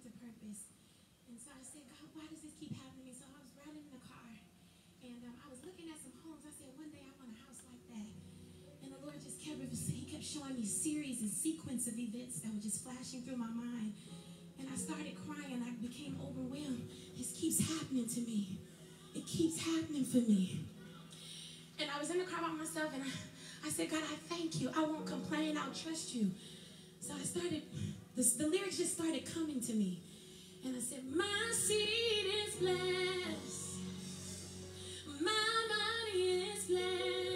into purpose. And so I said, God, why does this keep happening to me? So I was riding in the car and um, I was looking at some homes. I said, one day I want a house like that. And the Lord just kept, he kept showing me series and sequence of events that were just flashing through my mind. And I started crying. I became overwhelmed. This keeps happening to me. It keeps happening for me. And I was in the car by myself and I, I said, God, I thank you. I won't complain. I'll trust you. So I started, the, the lyrics just started coming to me. And I said, My seed is blessed. My money is blessed.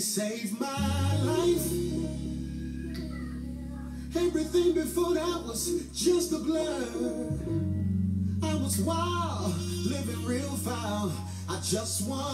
Saved my life. Everything before that was just a blur. I was wild, living real foul. I just want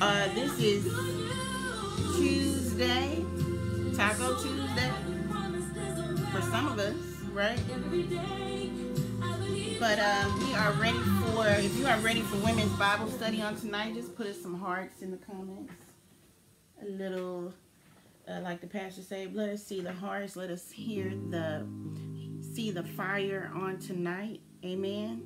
Uh, this is Tuesday, Taco Tuesday, for some of us, right? But um, we are ready for, if you are ready for women's Bible study on tonight, just put us some hearts in the comments. A little, uh, like the pastor said, let us see the hearts, let us hear the, see the fire on tonight. Amen.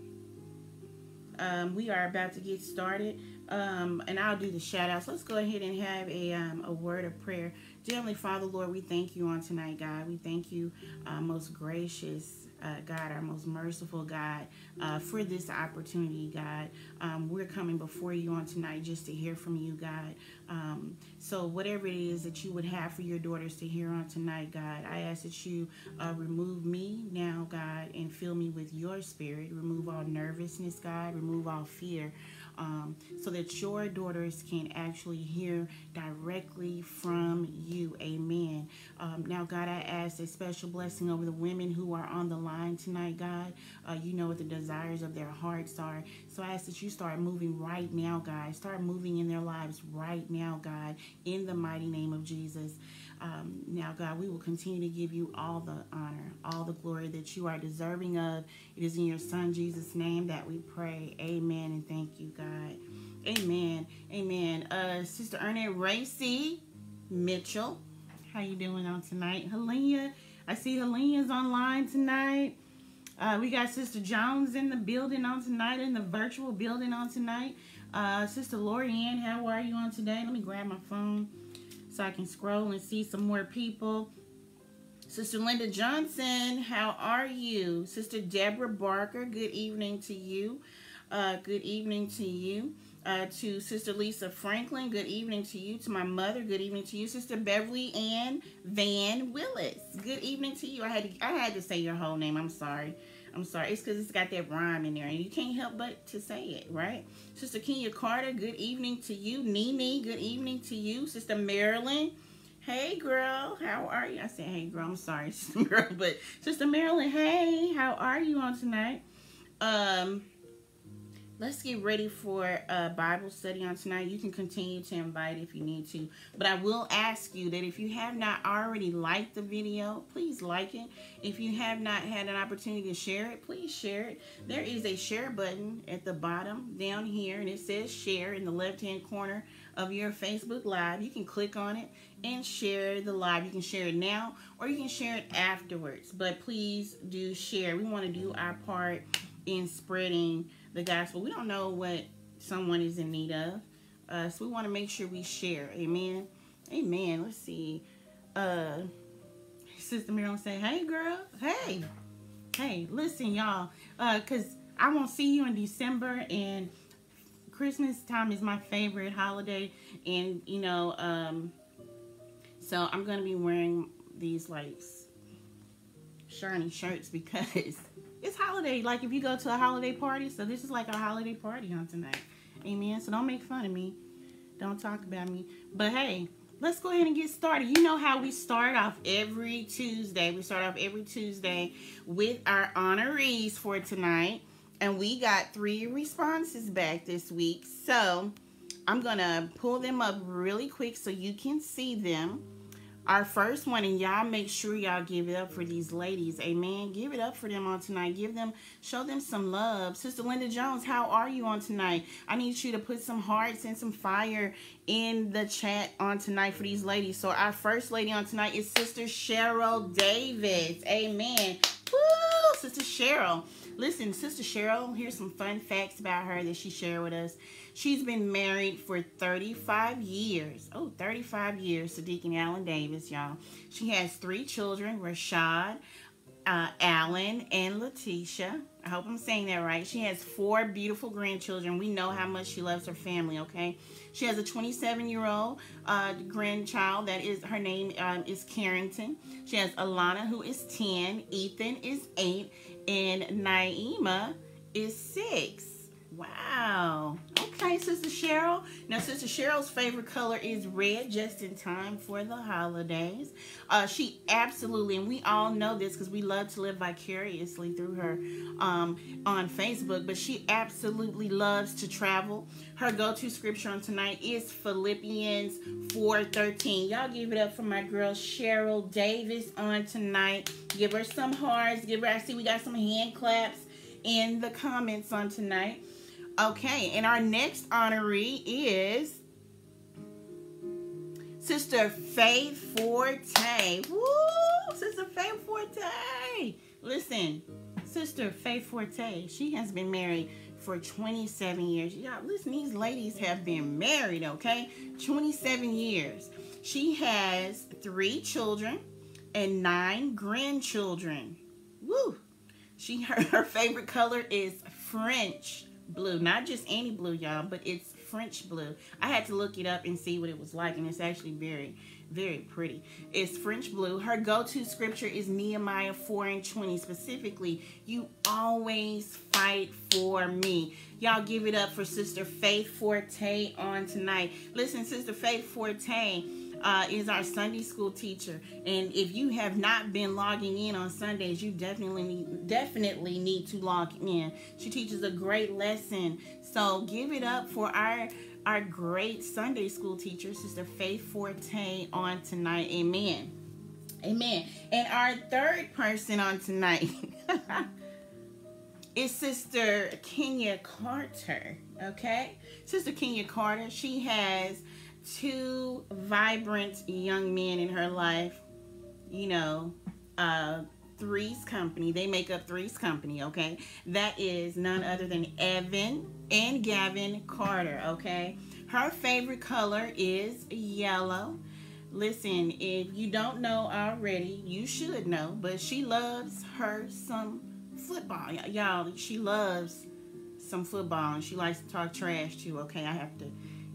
Um, we are about to get started. Um, and I'll do the shout outs. Let's go ahead and have a, um, a word of prayer. Dear Heavenly Father, Lord, we thank you on tonight, God. We thank you, uh, most gracious uh, God, our most merciful God, uh, for this opportunity, God. Um, we're coming before you on tonight just to hear from you, God. Um, so, whatever it is that you would have for your daughters to hear on tonight, God, I ask that you uh, remove me now, God, and fill me with your spirit. Remove all nervousness, God. Remove all fear. Um, so that your daughters can actually hear directly from you. Amen. Um, now, God, I ask a special blessing over the women who are on the line tonight, God. Uh, you know what the desires of their hearts are. So I ask that you start moving right now, God. Start moving in their lives right now, God, in the mighty name of Jesus. Um, now, God, we will continue to give you all the honor, all the glory that you are deserving of. It is in your Son Jesus' name that we pray. Amen and thank you, God. Amen. Amen. Uh, Sister Ernest Racy Mitchell, how you doing on tonight? Helena, I see Helena's online tonight. Uh, we got Sister Jones in the building on tonight, in the virtual building on tonight. Uh, Sister Lorianne, how are you on today? Let me grab my phone so I can scroll and see some more people. Sister Linda Johnson, how are you? Sister Deborah Barker, good evening to you. Uh, good evening to you. Uh, to Sister Lisa Franklin, good evening to you. To my mother, good evening to you. Sister Beverly Ann Van Willis, good evening to you. I had to, I had to say your whole name. I'm sorry. I'm sorry. It's because it's got that rhyme in there, and you can't help but to say it, right? Sister Kenya Carter, good evening to you. Nene, good evening to you. Sister Marilyn, hey girl, how are you? I said hey girl. I'm sorry, Sister girl, but Sister Marilyn, hey, how are you on tonight? Um, let's get ready for a Bible study on tonight. You can continue to invite if you need to. But I will ask you that if you have not already liked the video, please like it. If you have not had an opportunity to share it, please share it. There is a share button at the bottom down here, and it says share in the left-hand corner of your Facebook Live. You can click on it and share the live. You can share it now or you can share it afterwards. But please do share. We want to do our part in spreading the gospel. We don't know what someone is in need of. Uh, so we want to make sure we share. Amen. Amen. Let's see. Uh, Sister Marilyn say, hey, girl. Hey. Hey, listen, y'all. Uh, Because I won't see you in December and Christmas time is my favorite holiday. And, you know, um, so I'm going to be wearing these, like, shiny shirts because it's holiday. Like if you go to a holiday party, so this is like a holiday party on tonight. Amen. So don't make fun of me. Don't talk about me. But hey, let's go ahead and get started. You know how we start off every Tuesday. We start off every Tuesday with our honorees for tonight. And we got three responses back this week. So I'm going to pull them up really quick so you can see them our first one and y'all make sure y'all give it up for these ladies. Amen. Give it up for them on tonight. Give them show them some love. Sister linda jones how are you on tonight? I need you to put some hearts and some fire in the chat on tonight for these ladies. So our first lady on tonight is sister cheryl davis. Amen. Woo! Sister Cheryl. Listen, Sister Cheryl, here's some fun facts about her that she shared with us. She's been married for 35 years. Oh, 35 years to Deacon Allen Davis, y'all. She has three children, Rashad, uh, Alan, and Letitia. I hope I'm saying that right. She has four beautiful grandchildren. We know how much she loves her family, okay? She has a 27 year old uh, grandchild that is, her name um, is Carrington. She has Alana, who is 10, Ethan is 8, and Naima is 6. Wow. Okay, Sister Cheryl. Now, Sister Cheryl's favorite color is red, just in time for the holidays. Uh, she absolutely, and we all know this because we love to live vicariously through her um, on Facebook, but she absolutely loves to travel. Her go-to scripture on tonight is Philippians 4.13. Y'all give it up for my girl Cheryl Davis on tonight. Give her some hearts. Give her, I see we got some hand claps in the comments on tonight. Okay, and our next honoree is Sister Faith Forte. Woo! Sister Faith Forte. Listen, Sister Faith Forte, she has been married for 27 years. Y'all, listen, these ladies have been married, okay? 27 years. She has three children and nine grandchildren. Woo! She her, her favorite color is French blue. Not just any blue, y'all, but it's French blue. I had to look it up and see what it was like, and it's actually very, very pretty. It's French blue. Her go-to scripture is Nehemiah 4 and 20. Specifically, you always fight for me. Y'all give it up for Sister Faith Forte on tonight. Listen, Sister Faith Forte uh, is our Sunday school teacher. And if you have not been logging in on Sundays, you definitely need, definitely need to log in. She teaches a great lesson. So give it up for our our great Sunday school teacher, Sister Faith Forte, on tonight. Amen. Amen. And our third person on tonight is Sister Kenya Carter. Okay? Sister Kenya Carter, she has two vibrant young men in her life, you know, uh, Three's Company. They make up Three's Company, okay? That is none other than Evan and Gavin Carter, okay? Her favorite color is yellow. Listen, if you don't know already, you should know, but she loves her some football. Y'all, she loves some football and she likes to talk trash too, okay? I have to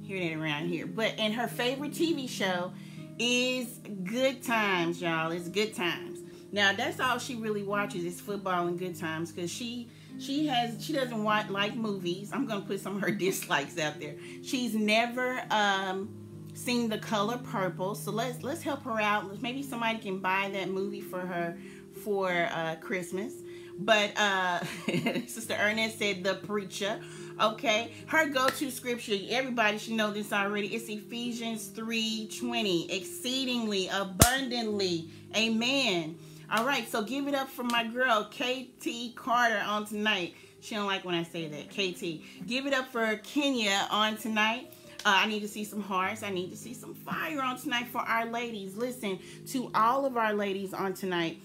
hear that around here. But and her favorite TV show is Good Times, y'all. It's Good Times. Now that's all she really watches is football and Good Times because she she has she doesn't want like movies. I'm gonna put some of her dislikes out there. She's never um seen the color purple, so let's let's help her out. Maybe somebody can buy that movie for her for uh, Christmas. But uh, Sister Ernest said the preacher. Okay, her go-to scripture, everybody should know this already. It's Ephesians 3:20. Exceedingly abundantly. Amen. All right, so give it up for my girl KT Carter on tonight. She don't like when I say that. KT. Give it up for Kenya on tonight. Uh, I need to see some hearts. I need to see some fire on tonight for our ladies. Listen to all of our ladies on tonight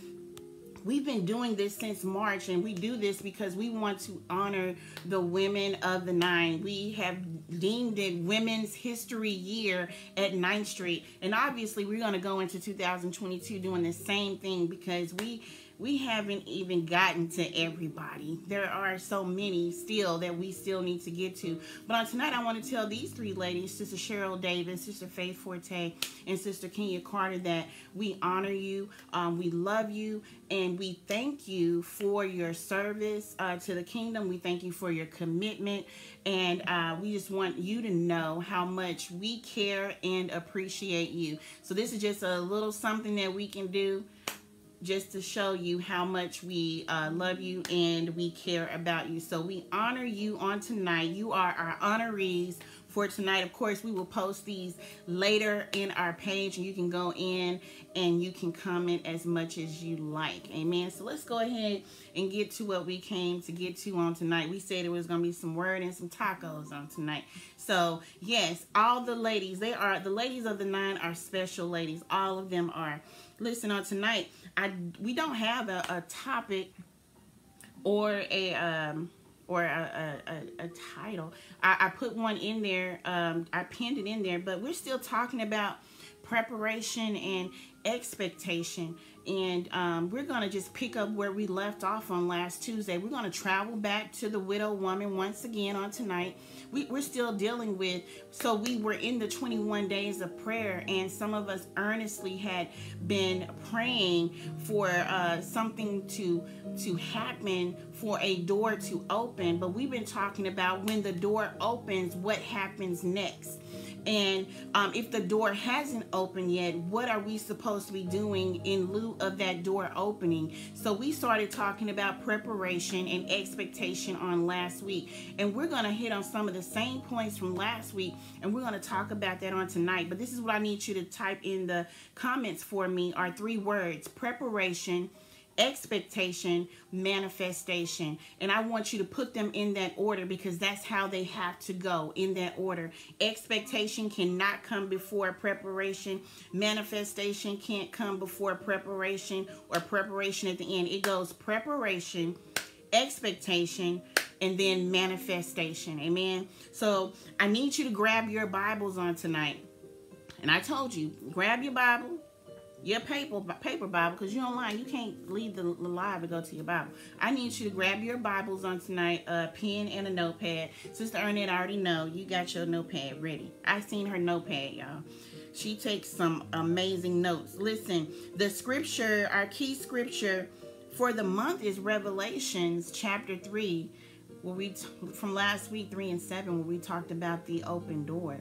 we've been doing this since March, and we do this because we want to honor the women of the nine. We have deemed it Women's History Year at 9th Street, and obviously we're going to go into 2022 doing the same thing because we we haven't even gotten to everybody. There are so many still that we still need to get to. But on tonight, I want to tell these three ladies, Sister Cheryl Davis, Sister Faith Forte, and Sister Kenya Carter, that we honor you, um, we love you, and we thank you for your service uh, to the kingdom. We thank you for your commitment, and uh, we just want you to know how much we care and appreciate you. So this is just a little something that we can do just to show you how much we uh, love you and we care about you. So we honor you on tonight. You are our honorees for tonight. Of course, we will post these later in our page, and you can go in and you can comment as much as you like. Amen. So let's go ahead and get to what we came to get to on tonight. We said it was going to be some word and some tacos on tonight. So, yes, all the ladies, they are the ladies of the nine are special ladies. All of them are. Listen, on tonight, I we don't have a, a topic or a um or a, a, a, title. I, I, put one in there. Um, I pinned it in there, but we're still talking about preparation and expectation. And um, we're going to just pick up where we left off on last Tuesday. We're going to travel back to the widow woman once again on tonight we, we're still dealing with. So we were in the 21 days of prayer, and some of us earnestly had been praying for uh, something to to happen, for a door to open. But we've been talking about when the door opens, what happens next. And um, if the door hasn't opened yet, what are we supposed to be doing in lieu of that door opening? So we started talking about preparation and expectation on last week. And we're going to hit on some of the same points from last week. And we're going to talk about that on tonight. But this is what I need you to type in the comments for me are three words preparation expectation, manifestation. And I want you to put them in that order because that's how they have to go in that order. Expectation cannot come before preparation. Manifestation can't come before preparation or preparation at the end. It goes preparation, expectation, and then manifestation. Amen. So I need you to grab your Bibles on tonight. And I told you, grab your Bible, your paper paper Bible because you're online. You can't leave the, the live to go to your Bible. I need you to grab your Bibles on tonight, a pen and a notepad. Sister Ernest I already know you got your notepad ready. I seen her notepad, y'all. She takes some amazing notes. Listen, the scripture, our key scripture for the month is Revelations chapter 3, where we from last week 3 and 7 where we talked about the open door.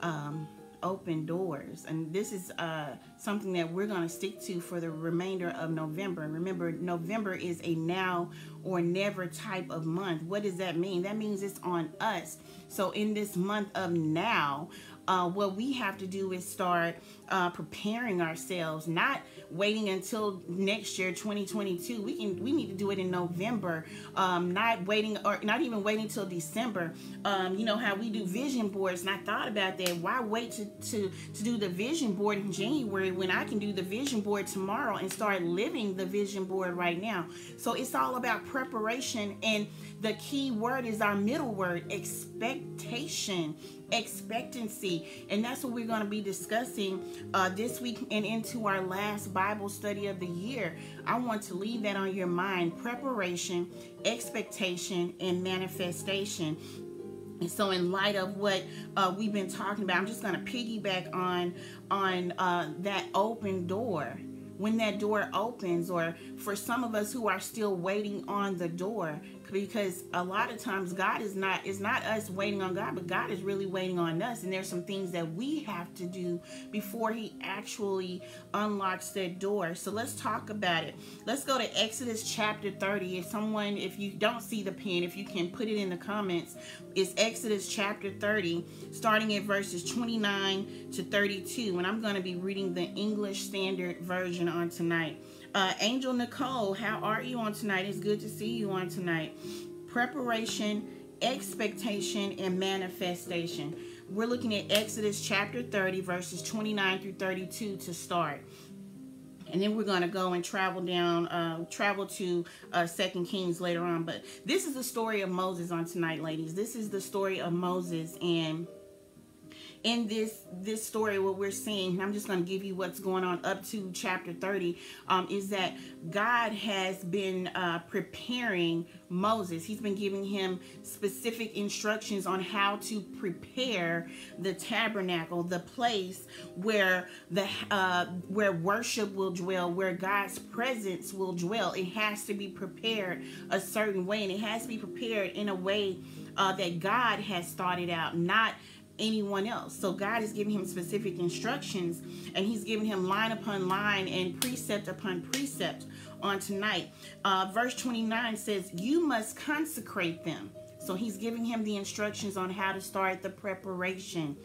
Um, open doors. And this is uh, something that we're going to stick to for the remainder of November. Remember, November is a now or never type of month. What does that mean? That means it's on us. So in this month of now, uh, what we have to do is start uh, preparing ourselves, not waiting until next year, 2022. We can we need to do it in November, um, not waiting or not even waiting till December. Um, you know how we do vision boards, and I thought about that. Why wait to, to to do the vision board in January when I can do the vision board tomorrow and start living the vision board right now? So it's all about preparation, and the key word is our middle word, expectation expectancy. And that's what we're going to be discussing uh, this week and into our last Bible study of the year. I want to leave that on your mind preparation, expectation, and manifestation. And so, in light of what uh, we've been talking about, I'm just going to piggyback on on uh, that open door when that door opens, or for some of us who are still waiting on the door, because a lot of times God is not is not us waiting on God, but God is really waiting on us. And there's some things that we have to do before He actually unlocks that door. So let's talk about it. Let's go to Exodus chapter 30. If someone, if you don't see the pen, if you can put it in the comments, it's Exodus chapter 30, starting at verses 29 to 32. And I'm going to be reading the English Standard Version on tonight. Uh, Angel Nicole, how are you on tonight? It's good to see you on tonight. Preparation, expectation, and manifestation. We're looking at Exodus chapter 30, verses 29 through 32 to start. And then we're going to go and travel down, uh, travel to uh, Second Kings later on. But this is the story of Moses on tonight, ladies. This is the story of Moses and in this this story what we're seeing i'm just going to give you what's going on up to chapter 30 um, is that god has been uh, preparing moses. He's been giving him specific instructions on how to prepare the tabernacle the place where the uh, where worship will dwell where god's presence will dwell. It has to be prepared a certain way and it has to be prepared in a way uh, that god has started out not anyone else. So God is giving him specific instructions and he's giving him line upon line and precept upon precept on tonight. Uh, verse 29 says, You must consecrate them So he's giving him the instructions on how to start the preparation.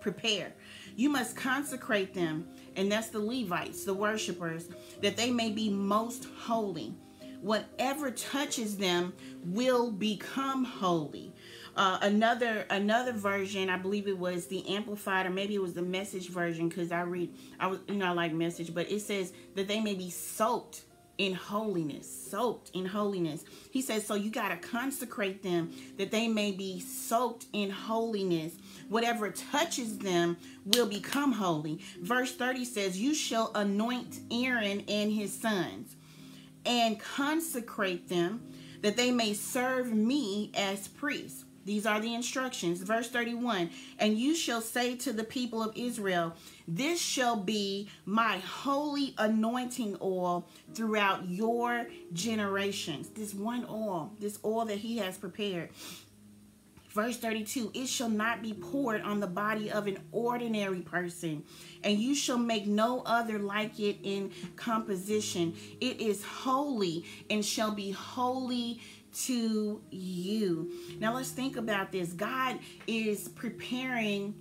Prepare. You must consecrate them, and that's the Levites, the worshipers, that they may be most holy. Whatever touches them will become holy. Uh, another another version, I believe it was the amplified, or maybe it was the message version, because I read, I was you know I like message, but it says that they may be soaked in holiness, soaked in holiness. He says, so you got to consecrate them that they may be soaked in holiness. Whatever touches them will become holy. Verse 30 says, You shall anoint Aaron and his sons and consecrate them that they may serve me as priests. These are the instructions. Verse 31 And you shall say to the people of Israel, This shall be my holy anointing oil throughout your generations. This one oil, this oil that he has prepared. Verse 32 It shall not be poured on the body of an ordinary person, and you shall make no other like it in composition. It is holy and shall be holy to you. Now let's think about this. God is preparing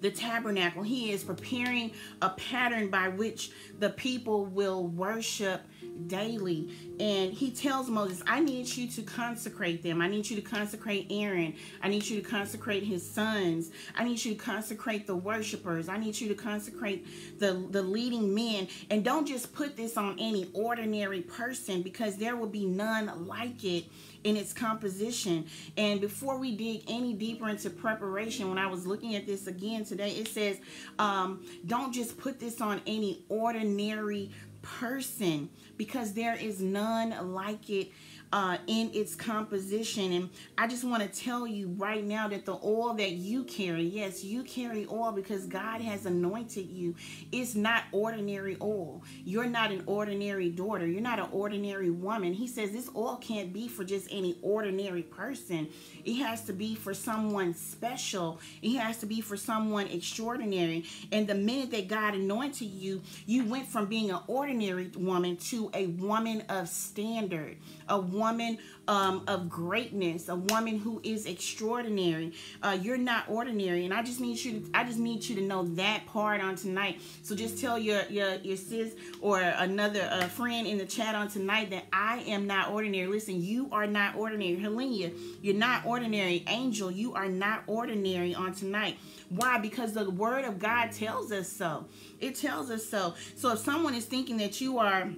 the tabernacle. He is preparing a pattern by which the people will worship daily. And he tells Moses, I need you to consecrate them. I need you to consecrate Aaron. I need you to consecrate his sons. I need you to consecrate the worshipers. I need you to consecrate the, the leading men. And don't just put this on any ordinary person because there will be none like it in its composition. And before we dig any deeper into preparation, when I was looking at this again today, it says, um, don't just put this on any ordinary person because there is none like it uh, in its composition. And I just want to tell you right now that the oil that you carry, yes, you carry oil because God has anointed you. It's not ordinary oil. You're not an ordinary daughter. You're not an ordinary woman. He says this oil can't be for just any ordinary person. It has to be for someone special. It has to be for someone extraordinary. And the minute that God anointed you, you went from being an ordinary woman to a woman of standard, a woman um, of greatness, a woman who is extraordinary. Uh, you're not ordinary, and I just need you. To, I just need you to know that part on tonight. So just tell your your your sis or another uh, friend in the chat on tonight that I am not ordinary. Listen, you are not ordinary. Helena, you're not ordinary. Angel, you are not ordinary on tonight. Why? Because the word of God tells us so. It tells us so. So if someone is thinking that you are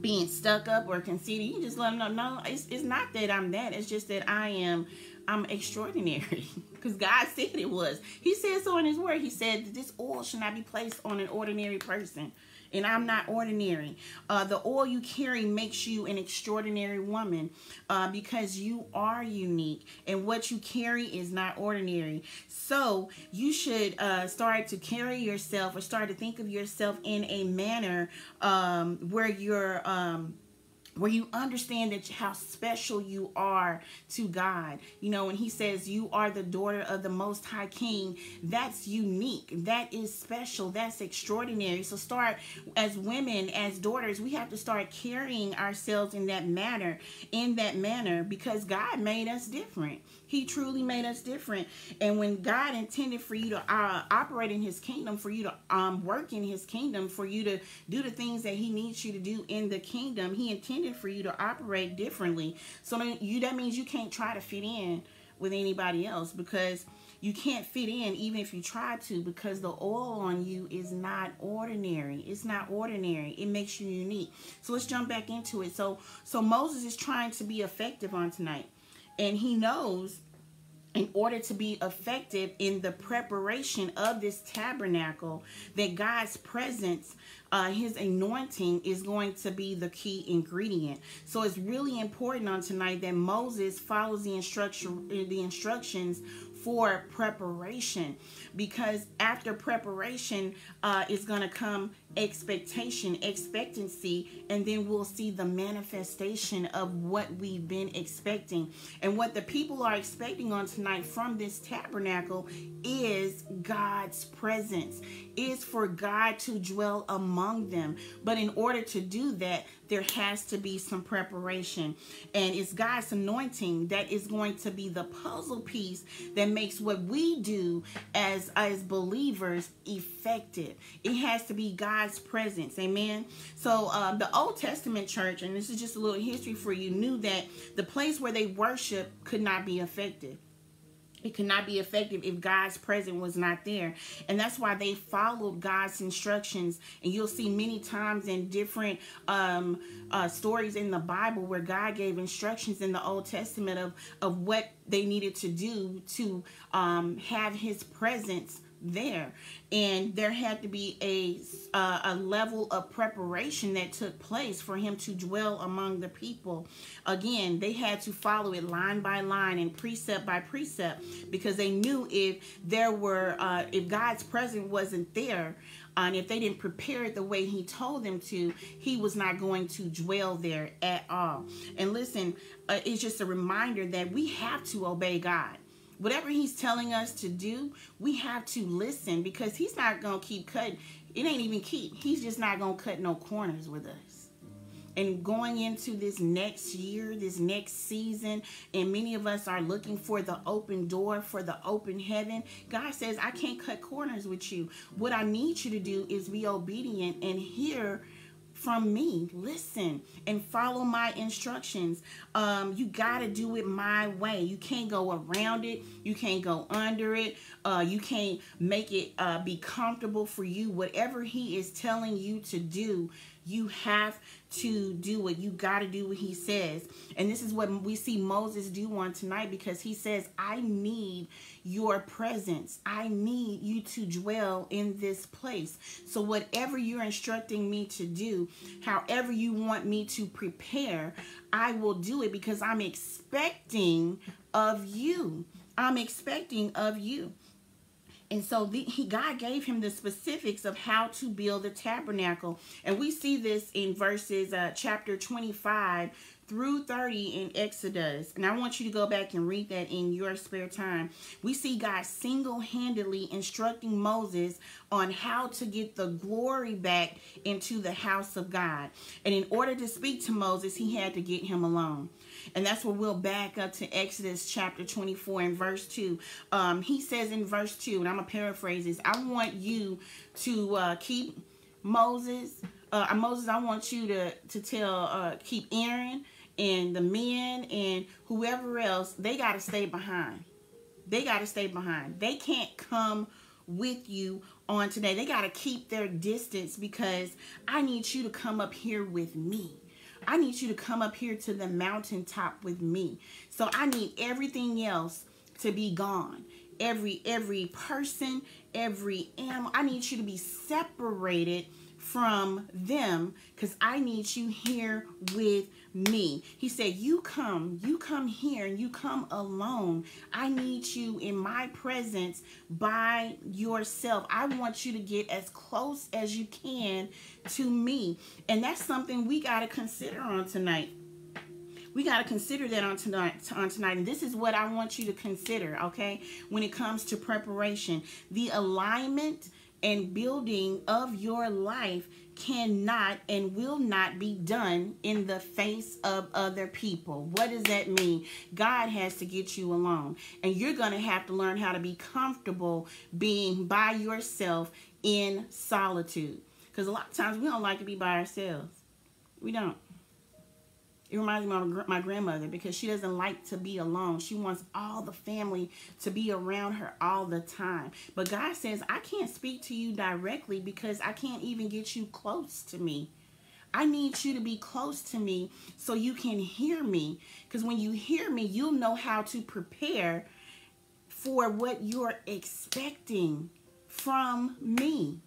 being stuck up or conceited, you just let them know, no, it's, it's not that I'm that. It's just that I am, I'm extraordinary. Because God said it was. He said so in his word. He said that this oil should not be placed on an ordinary person and I'm not ordinary. Uh, the oil you carry makes you an extraordinary woman uh, because you are unique and what you carry is not ordinary. So you should uh, start to carry yourself or start to think of yourself in a manner um, where you're. Um, where you understand that how special you are to God. You know, when he says you are the daughter of the most high king, that's unique. That is special. That's extraordinary. So start as women, as daughters, we have to start carrying ourselves in that manner, in that manner because God made us different. He truly made us different. And when God intended for you to uh, operate in his kingdom, for you to um, work in his kingdom, for you to do the things that he needs you to do in the kingdom, he intended for you to operate differently. So you that means you can't try to fit in with anybody else because you can't fit in even if you try to because the oil on you is not ordinary. It's not ordinary. It makes you unique. So let's jump back into it. So so moses is trying to be effective on tonight and he knows in order to be effective in the preparation of this tabernacle that God's presence uh, his anointing is going to be the key ingredient. So it's really important on tonight that Moses follows the instruction, the instructions for preparation because after preparation uh, is going to come expectation, expectancy, and then we'll see the manifestation of what we've been expecting. And what the people are expecting on tonight from this tabernacle is God's presence, is for God to dwell among them. But in order to do that, there has to be some preparation. And it's God's anointing that is going to be the puzzle piece that makes what we do as, as believers effective. It has to be God's presence. Amen. So um, the Old Testament church, and this is just a little history for you, knew that the place where they worship could not be effective it cannot be effective if God's presence was not there. And that's why they followed God's instructions. And you'll see many times in different um, uh, stories in the Bible where God gave instructions in the Old Testament of, of what they needed to do to um, have his presence there. And there had to be a uh, a level of preparation that took place for him to dwell among the people. Again they had to follow it line by line and precept by precept because they knew if there were uh, if god's presence wasn't there and if they didn't prepare it the way he told them to he was not going to dwell there at all. And listen uh, it's just a reminder that we have to obey god whatever he's telling us to do, we have to listen because he's not going to keep cutting. It ain't even keep. He's just not going to cut no corners with us. And going into this next year, this next season, and many of us are looking for the open door, for the open heaven. God says, I can't cut corners with you. What I need you to do is be obedient and hear from me. Listen and follow my instructions. Um, you got to do it my way. You can't go around it. You can't go under it. Uh, you can't make it uh, be comfortable for you. Whatever He is telling you to do, you have to do what You got to do what he says. And this is what we see Moses do on tonight because he says, I need your presence. I need you to dwell in this place. So, whatever you're instructing me to do, however you want me to prepare, I will do it because I'm expecting of you. I'm expecting of you. And so the, he, God gave him the specifics of how to build the tabernacle. And we see this in verses uh, chapter 25 through 30 in Exodus. And I want you to go back and read that in your spare time. We see God single handedly instructing Moses on how to get the glory back into the house of God. And in order to speak to Moses, he had to get him alone. And that's where we'll back up to Exodus chapter 24 and verse 2. Um, he says in verse 2, and I'm going to paraphrase this I want you to uh, keep Moses. Uh, Moses, I want you to, to tell, uh, keep Aaron and the men and whoever else, they got to stay behind. They got to stay behind. They can't come with you on today. They got to keep their distance because I need you to come up here with me. I need you to come up here to the mountaintop with me. So I need everything else to be gone. Every every person, every animal, I need you to be separated from them because I need you here with me. He said, You come, you come here, and you come alone. I need you in my presence by yourself. I want you to get as close as you can to me. And that's something we got to consider on tonight. We got to consider that on tonight on tonight and this is what I want you to consider, okay? When it comes to preparation, the alignment and building of your life cannot and will not be done in the face of other people. What does that mean? God has to get you alone. And you're going to have to learn how to be comfortable being by yourself in solitude. Because a lot of times we don't like to be by ourselves. We don't. It reminds me of my grandmother because she doesn't like to be alone. She wants all the family to be around her all the time. But God says, I can't speak to you directly because I can't even get you close to me. I need you to be close to me so you can hear me. Because when you hear me, you'll know how to prepare for what you're expecting from me.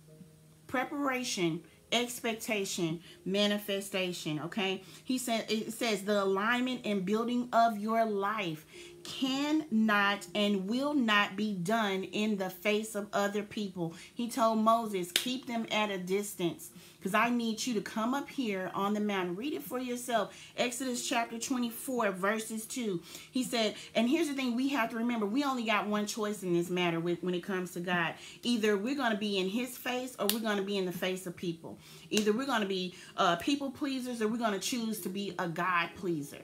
Preparation expectation, manifestation. Okay. He said it says the alignment and building of your life cannot and will not be done in the face of other people. He told Moses, keep them at a distance because I need you to come up here on the mountain. Read it for yourself. Exodus chapter 24, verses 2. He said, and here's the thing we have to remember we only got one choice in this matter when it comes to God. Either we're going to be in his face or we're going to be in the face of people. Either we're going to be uh, people pleasers or we're going to choose to be a God pleaser.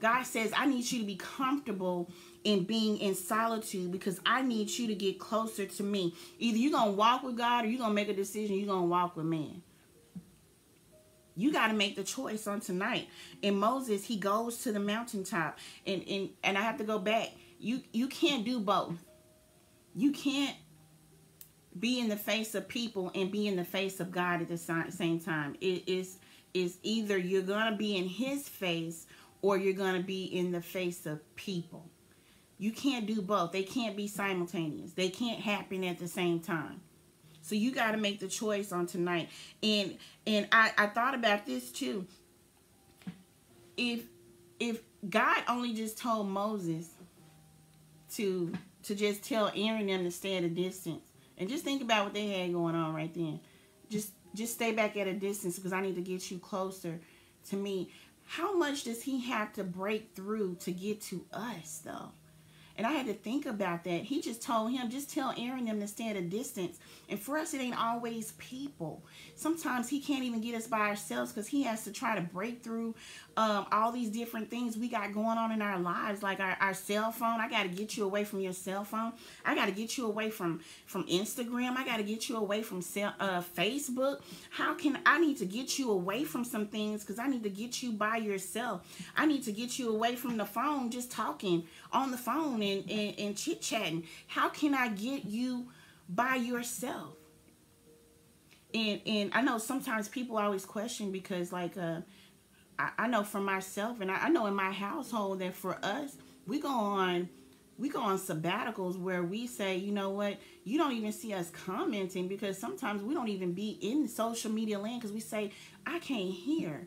God says, I need you to be comfortable in being in solitude because I need you to get closer to me. Either you're going to walk with God or you're going to make a decision, you're going to walk with man. You got to make the choice on tonight. And Moses, he goes to the mountaintop. And, and, and I have to go back. You, you can't do both. You can't be in the face of people and be in the face of God at the same time. It is is either you're going to be in his face or you're going to be in the face of people. You can't do both. They can't be simultaneous. They can't happen at the same time. So you got to make the choice on tonight. And and I I thought about this too. If if God only just told Moses to to just tell Aaron them to stay at a distance and just think about what they had going on right then. Just just stay back at a distance because I need to get you closer to me how much does he have to break through to get to us though and I had to think about that. He just told him, just tell Aaron them to stand a distance. And for us, it ain't always people. Sometimes he can't even get us by ourselves because he has to try to break through um, all these different things we got going on in our lives, like our, our cell phone. I got to get you away from your cell phone. I got to get you away from, from Instagram. I got to get you away from cell, uh, Facebook. How can I need to get you away from some things because I need to get you by yourself. I need to get you away from the phone, just talking on the phone and, and, and chit chatting. How can I get you by yourself? And and I know sometimes people always question because like uh I, I know for myself and I, I know in my household that for us we go on we go on sabbaticals where we say, you know what, you don't even see us commenting because sometimes we don't even be in social media land because we say, I can't hear.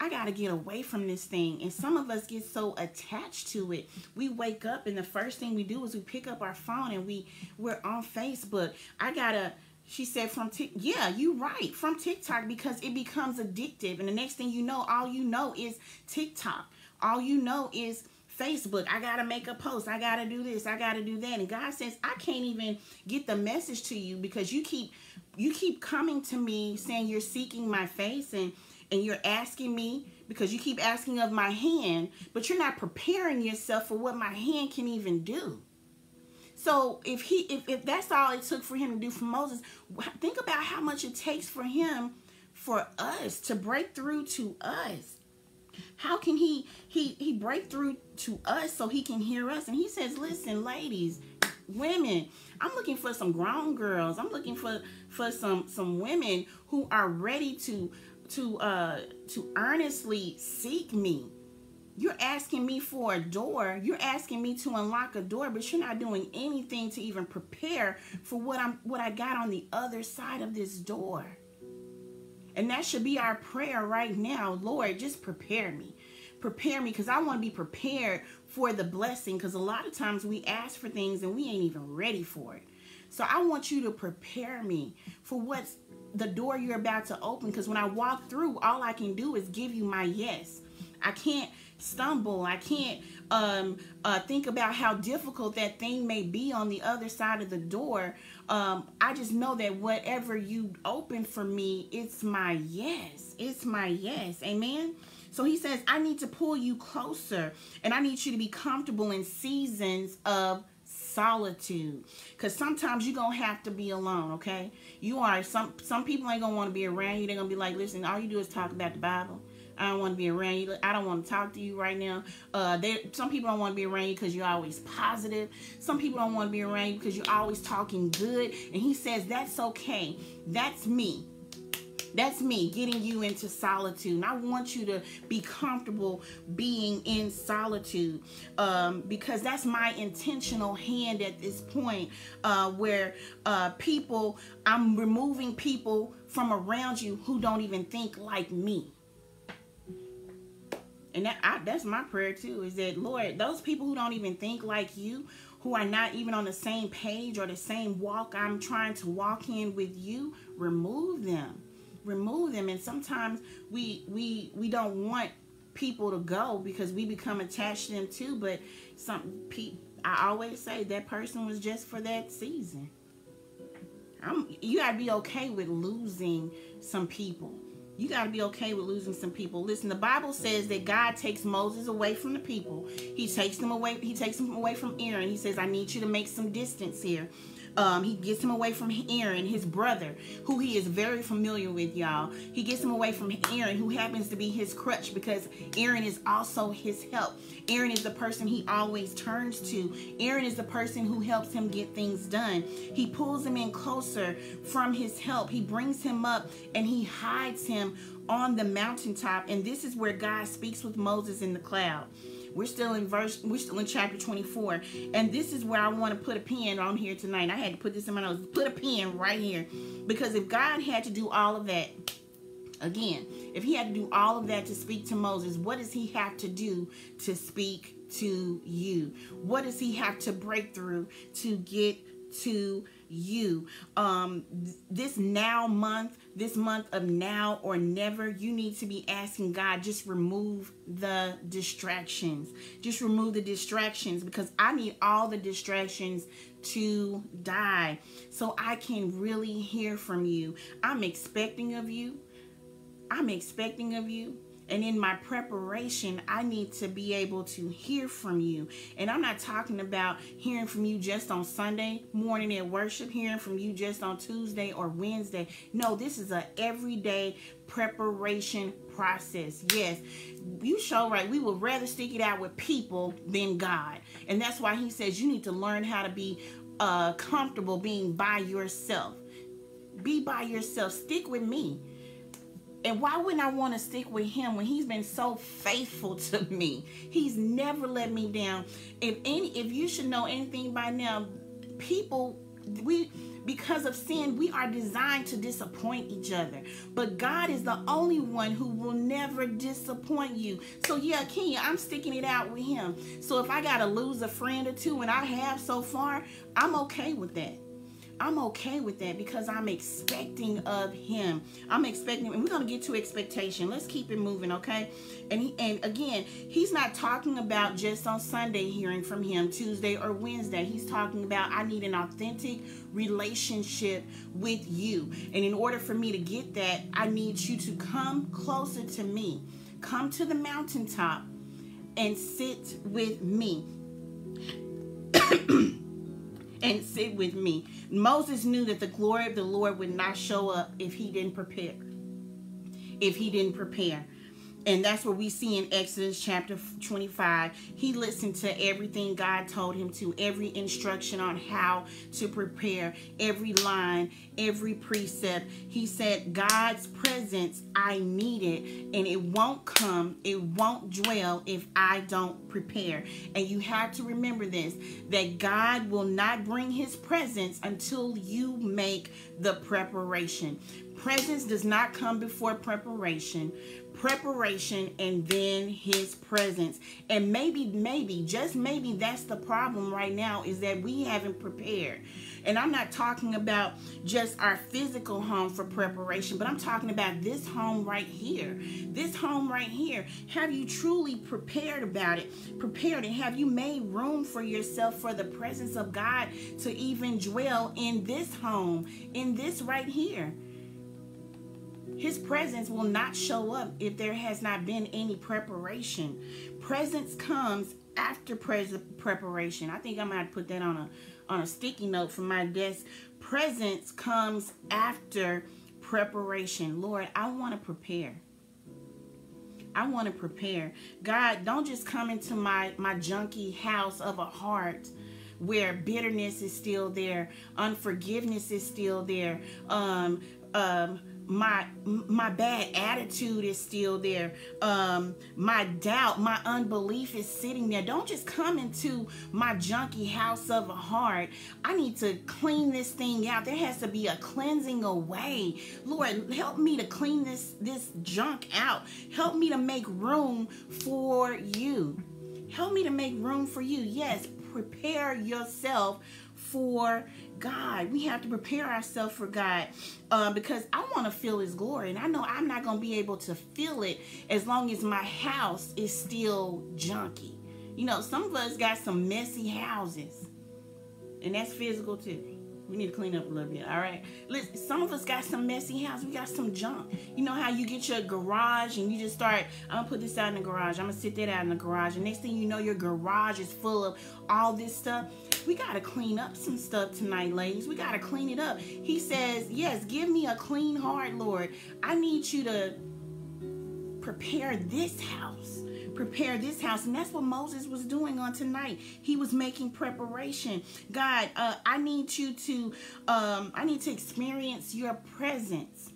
I got to get away from this thing. And some of us get so attached to it. We wake up and the first thing we do is we pick up our phone and we we're on Facebook. I got to she said from Tik yeah, you right. From TikTok because it becomes addictive and the next thing you know all you know is TikTok. All you know is Facebook. I got to make a post. I got to do this. I got to do that. And God says, "I can't even get the message to you because you keep you keep coming to me saying you're seeking my face and and you're asking me because you keep asking of my hand, but you're not preparing yourself for what my hand can even do. So if he if, if that's all it took for him to do for Moses, think about how much it takes for him for us to break through to us. How can he he he break through to us so he can hear us? And he says, "Listen, ladies, women, I'm looking for some grown girls. I'm looking for for some some women who are ready to to uh to earnestly seek me you're asking me for a door. You're asking me to unlock a door but you're not doing anything to even prepare for what i'm what i got on the other side of this door. And that should be our prayer right now. Lord just prepare me. Prepare me because i want to be prepared for the blessing because a lot of times we ask for things and we ain't even ready for it. So i want you to prepare me for what's the door you're about to open because when I walk through, all I can do is give you my yes. I can't stumble. I can't um, uh, think about how difficult that thing may be on the other side of the door. Um, I just know that whatever you open for me, it's my yes. It's my yes. Amen. So he says, I need to pull you closer and I need you to be comfortable in seasons of solitude because sometimes you're gonna have to be alone okay you are some some people ain't gonna want to be around you they're gonna be like listen all you do is talk about the bible I don't want to be around you. I don't want to talk to you right now. Uh, some people don't want to be around you because you're always positive. Some people don't want to be around you because you're always talking good. And he says, that's okay. That's me. That's me getting you into solitude. And I want you to be comfortable being in solitude um, because that's my intentional hand at this point uh, where uh, people, I'm removing people from around you who don't even think like me. And that I, that's my prayer too. Is that Lord, those people who don't even think like you, who are not even on the same page or the same walk I'm trying to walk in with you, remove them. Remove them. And sometimes we we we don't want people to go because we become attached to them too. But some people, I always say that person was just for that season. I'm, you gotta be okay with losing some people. You got to be okay with losing some people. Listen, the Bible says that God takes Moses away from the people. He takes them away. He takes them away from Aaron. He says, "I need you to make some distance here." Um, he gets him away from Aaron, his brother, who he is very familiar with, y'all. He gets him away from Aaron, who happens to be his crutch because Aaron is also his help. Aaron is the person he always turns to. Aaron is the person who helps him get things done. He pulls him in closer from his help. He brings him up and he hides him on the mountaintop. And this is where God speaks with Moses in the cloud. We're still in verse, we're still in chapter 24. And this is where I want to put a pin on here tonight. I had to put this in my notes. Put a pin right here. Because if God had to do all of that, again, if he had to do all of that to speak to Moses, what does he have to do to speak to you? What does he have to break through to get to you? Um, this now month, this month of now or never, you need to be asking God, just remove the distractions. Just remove the distractions because I need all the distractions to die so I can really hear from you. I'm expecting of you. I'm expecting of you. And in my preparation, I need to be able to hear from you. And I'm not talking about hearing from you just on Sunday morning at worship, hearing from you just on Tuesday or Wednesday. No, this is a everyday preparation process. Yes, you show right. We would rather stick it out with people than God. And that's why he says you need to learn how to be uh, comfortable being by yourself. Be by yourself. Stick with me and why wouldn't I want to stick with him when he's been so faithful to me? He's never let me down. If any if you should know anything by now, people we because of sin, we are designed to disappoint each other. But God is the only one who will never disappoint you. So, yeah, Kenya, I'm sticking it out with him. So, if I got to lose a friend or two, and I have so far, I'm okay with that. I'm okay with that because I'm expecting of him. I'm expecting, and we're gonna get to expectation. Let's keep it moving, okay? And he, and again, he's not talking about just on Sunday hearing from him, Tuesday or Wednesday. He's talking about I need an authentic relationship with you. And in order for me to get that, I need you to come closer to me. Come to the mountaintop and sit with me. and sit with me. Moses knew that the glory of the Lord would not show up if he didn't prepare. If he didn't prepare. And that's what we see in Exodus chapter 25. He listened to everything God told him to, every instruction on how to prepare, every line, every precept. He said, God's presence, I need it, and it won't come, it won't dwell if I don't prepare. And you have to remember this that God will not bring his presence until you make the preparation. Presence does not come before preparation preparation and then his presence. And maybe maybe just maybe that's the problem right now is that we haven't prepared. And i'm not talking about just our physical home for preparation but i'm talking about this home right here. This home right here. Have you truly prepared about it? Prepared and have you made room for yourself for the presence of god to even dwell in this home in this right here his presence will not show up if there has not been any preparation. Presence comes after pre- preparation. I think I might put that on a on a sticky note from my desk. Presence comes after preparation. Lord, I want to prepare. I want to prepare. God, don't just come into my my junky house of a heart where bitterness is still there, unforgiveness is still there, um, um, my my bad attitude is still there. Um my doubt my unbelief is sitting there. Don't just come into my junky house of a heart. I need to clean this thing out. There has to be a cleansing away. Lord help me to clean this this junk out. Help me to make room for you. Help me to make room for you. Yes prepare yourself for God. We have to prepare ourselves for God uh, because I want to feel His glory. And I know I'm not going to be able to feel it as long as my house is still junky. You know, some of us got some messy houses, and that's physical too. We need to clean up a little bit, all right? Listen, some of us got some messy house. We got some junk. You know how you get your garage and you just start, I'm going to put this out in the garage. I'm going to sit that out in the garage. And next thing you know, your garage is full of all this stuff. We got to clean up some stuff tonight, ladies. We got to clean it up. He says, yes, give me a clean heart, Lord. I need you to prepare this house prepare this house. And that's what Moses was doing on tonight. He was making preparation. God, uh, I need you to, um, I need to experience your presence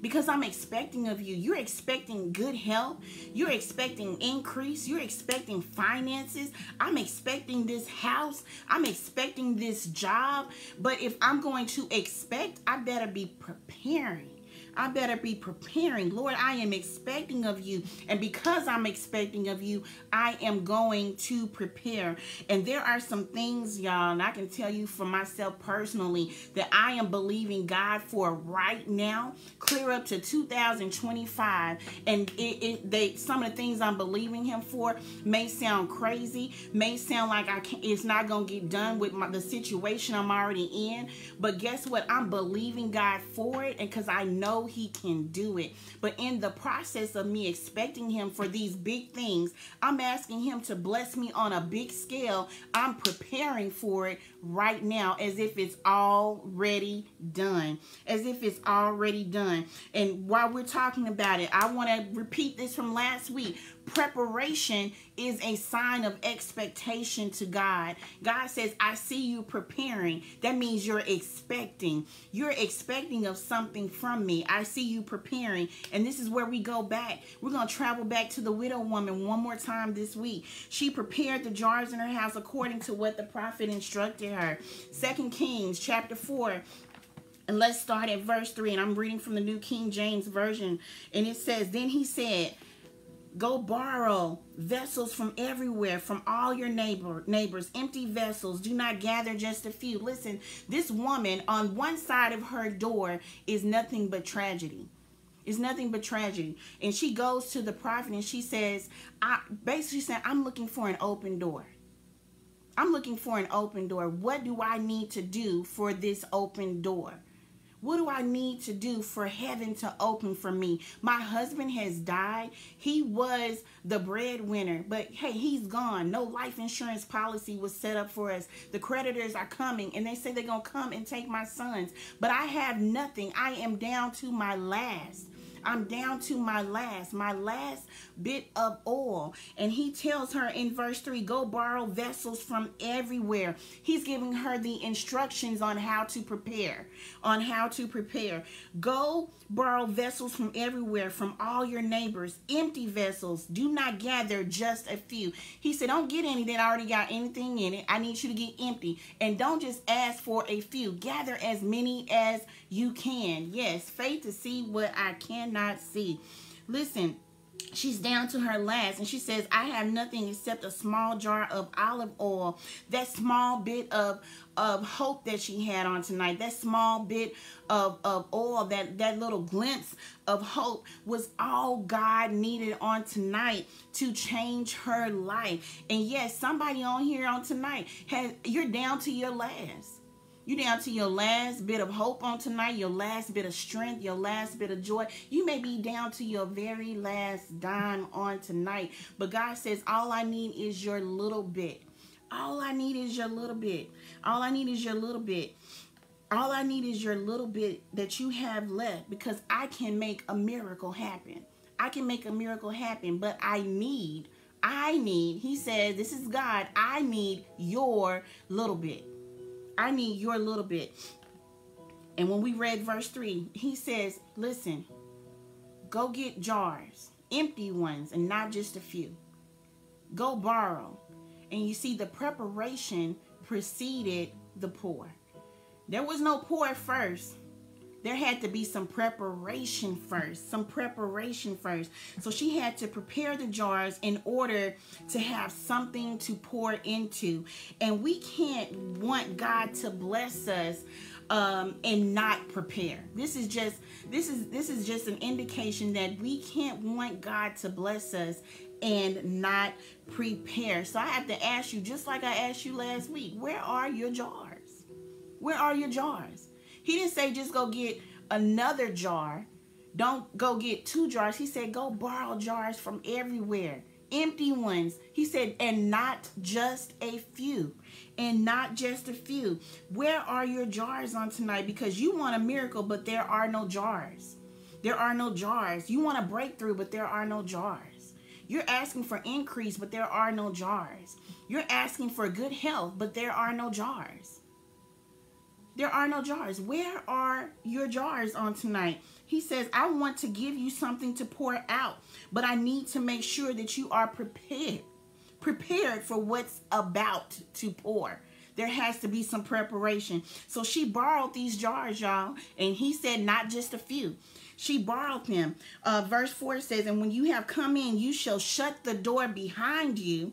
because I'm expecting of you. You're expecting good health. You're expecting increase. You're expecting finances. I'm expecting this house. I'm expecting this job. But if I'm going to expect, I better be preparing. I better be preparing. Lord, I am expecting of you. And because I'm expecting of you, I am going to prepare. And there are some things, y'all, and I can tell you for myself personally that I am believing God for right now, clear up to 2025. And it, it they some of the things I'm believing him for may sound crazy, may sound like I can't, it's not gonna get done with my, the situation I'm already in. But guess what? I'm believing God for it, and because I know he can do it. But in the process of me expecting him for these big things, I'm asking him to bless me on a big scale. I'm preparing for it right now as if it's already done. As if it's already done. And while we're talking about it, I want to repeat this from last week. Preparation is a sign of expectation to God. God says, I see you preparing. That means you're expecting. You're expecting of something from me. I see you preparing. And this is where we go back. We're going to travel back to the widow woman one more time this week. She prepared the jars in her house according to what the prophet instructed her. Second Kings chapter 4 and let's start at verse 3 and I'm reading from the New King James version and it says then he said Go borrow vessels from everywhere, from all your neighbor neighbors, empty vessels. Do not gather just a few. Listen, this woman on one side of her door is nothing but tragedy. It's nothing but tragedy. And she goes to the prophet and she says, I basically said, I'm looking for an open door. I'm looking for an open door. What do I need to do for this open door? What do I need to do for heaven to open for me? My husband has died. He was the breadwinner, but hey, he's gone. No life insurance policy was set up for us. The creditors are coming and they say they're going to come and take my sons, but I have nothing. I am down to my last. I'm down to my last, my last bit of oil. And he tells her in verse 3 go borrow vessels from everywhere. He's giving her the instructions on how to prepare, on how to prepare. Go borrow vessels from everywhere, from all your neighbors, empty vessels. Do not gather just a few. He said, Don't get any that already got anything in it. I need you to get empty. And don't just ask for a few. Gather as many as you can. Yes, faith to see what I cannot see. Listen, she's down to her last and she says i have nothing except a small jar of olive oil that small bit of of hope that she had on tonight that small bit of of oil that that little glimpse of hope was all god needed on tonight to change her life and yes somebody on here on tonight has you're down to your last you down to your last bit of hope on tonight, your last bit of strength, your last bit of joy. You may be down to your very last dime on tonight. But God says, all I need is your little bit. All I need is your little bit. All I need is your little bit. All I need is your little bit that you have left because I can make a miracle happen. I can make a miracle happen, but I need, I need, he says, this is God, I need your little bit. I need your little bit. And when we read verse 3, he says, Listen, go get jars, empty ones, and not just a few. Go borrow. And you see, the preparation preceded the pour. There was no pour first. There had to be some preparation first, some preparation first. So she had to prepare the jars in order to have something to pour into. And we can't want God to bless us um, and not prepare. This is just this is this is just an indication that we can't want God to bless us and not prepare. So I have to ask you, just like I asked you last week, where are your jars? Where are your jars? He didn't say just go get another jar. Don't go get two jars. He said go borrow jars from everywhere. Empty ones. He said, and not just a few. And not just a few. Where are your jars on tonight? Because you want a miracle, but there are no jars. There are no jars. You want a breakthrough, but there are no jars. You're asking for increase, but there are no jars. You're asking for good health, but there are no jars. There are no jars. Where are your jars on tonight? He says, I want to give you something to pour out, but I need to make sure that you are prepared. Prepared for what's about to pour. There has to be some preparation. So she borrowed these jars, y'all, and he said, not just a few. She borrowed them. Uh, verse 4 says, And when you have come in, you shall shut the door behind you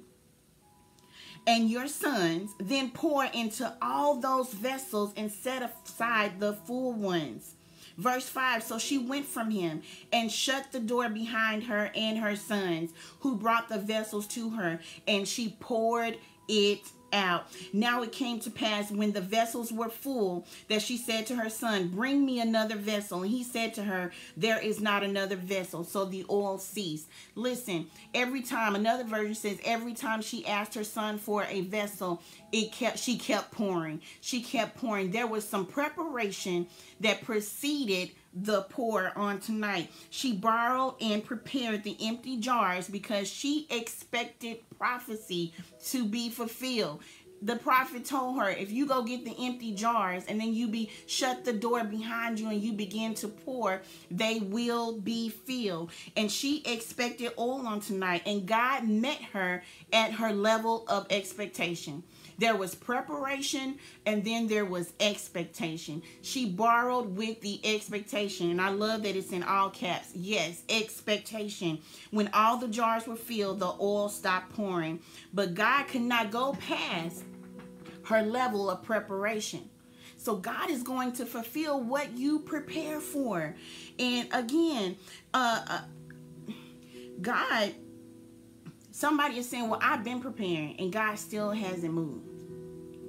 and your sons, then pour into all those vessels and set aside the full ones. Verse 5 So she went from him and shut the door behind her and her sons, who brought the vessels to her, and she poured it out. Now it came to pass when the vessels were full that she said to her son, Bring me another vessel. And he said to her, There is not another vessel. So the oil ceased. Listen, every time, another version says, every time she asked her son for a vessel, it kept she kept pouring. She kept pouring. There was some preparation that preceded the pour on tonight. She borrowed and prepared the empty jars because she expected prophecy to be fulfilled. The prophet told her, if you go get the empty jars and then you be shut the door behind you and you begin to pour, they will be filled. And she expected oil on tonight, and God met her at her level of expectation. There was preparation and then there was expectation. She borrowed with the expectation. And I love that it's in all caps. Yes, expectation. When all the jars were filled, the oil stopped pouring. But God could not go past her level of preparation. So God is going to fulfill what you prepare for. And again, uh, uh God Somebody is saying, well, I've been preparing and God still hasn't moved.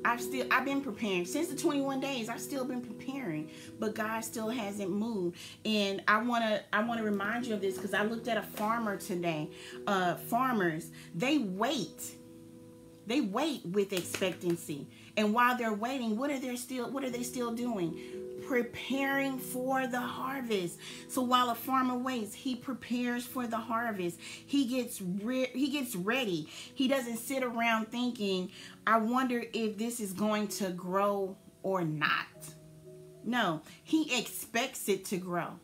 I've still I've been preparing since the 21 days. I've still been preparing, but God still hasn't moved. And I want to I want to remind you of this because I looked at a farmer today. Uh, farmers they wait, they wait with expectancy. And while they're waiting, what are they still what are they still doing? preparing for the harvest. So while a farmer waits, he prepares for the harvest. He gets re- he gets ready. He doesn't sit around thinking, "I wonder if this is going to grow or not." No, he expects it to grow.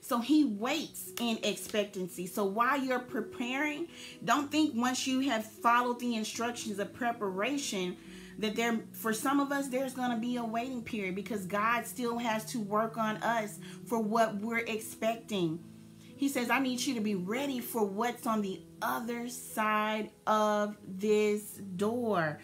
So he waits in expectancy. So while you're preparing, don't think once you have followed the instructions of preparation that there for some of us there's going to be a waiting period because God still has to work on us for what we're expecting. He says, I need you to be ready for what's on the other side of this door.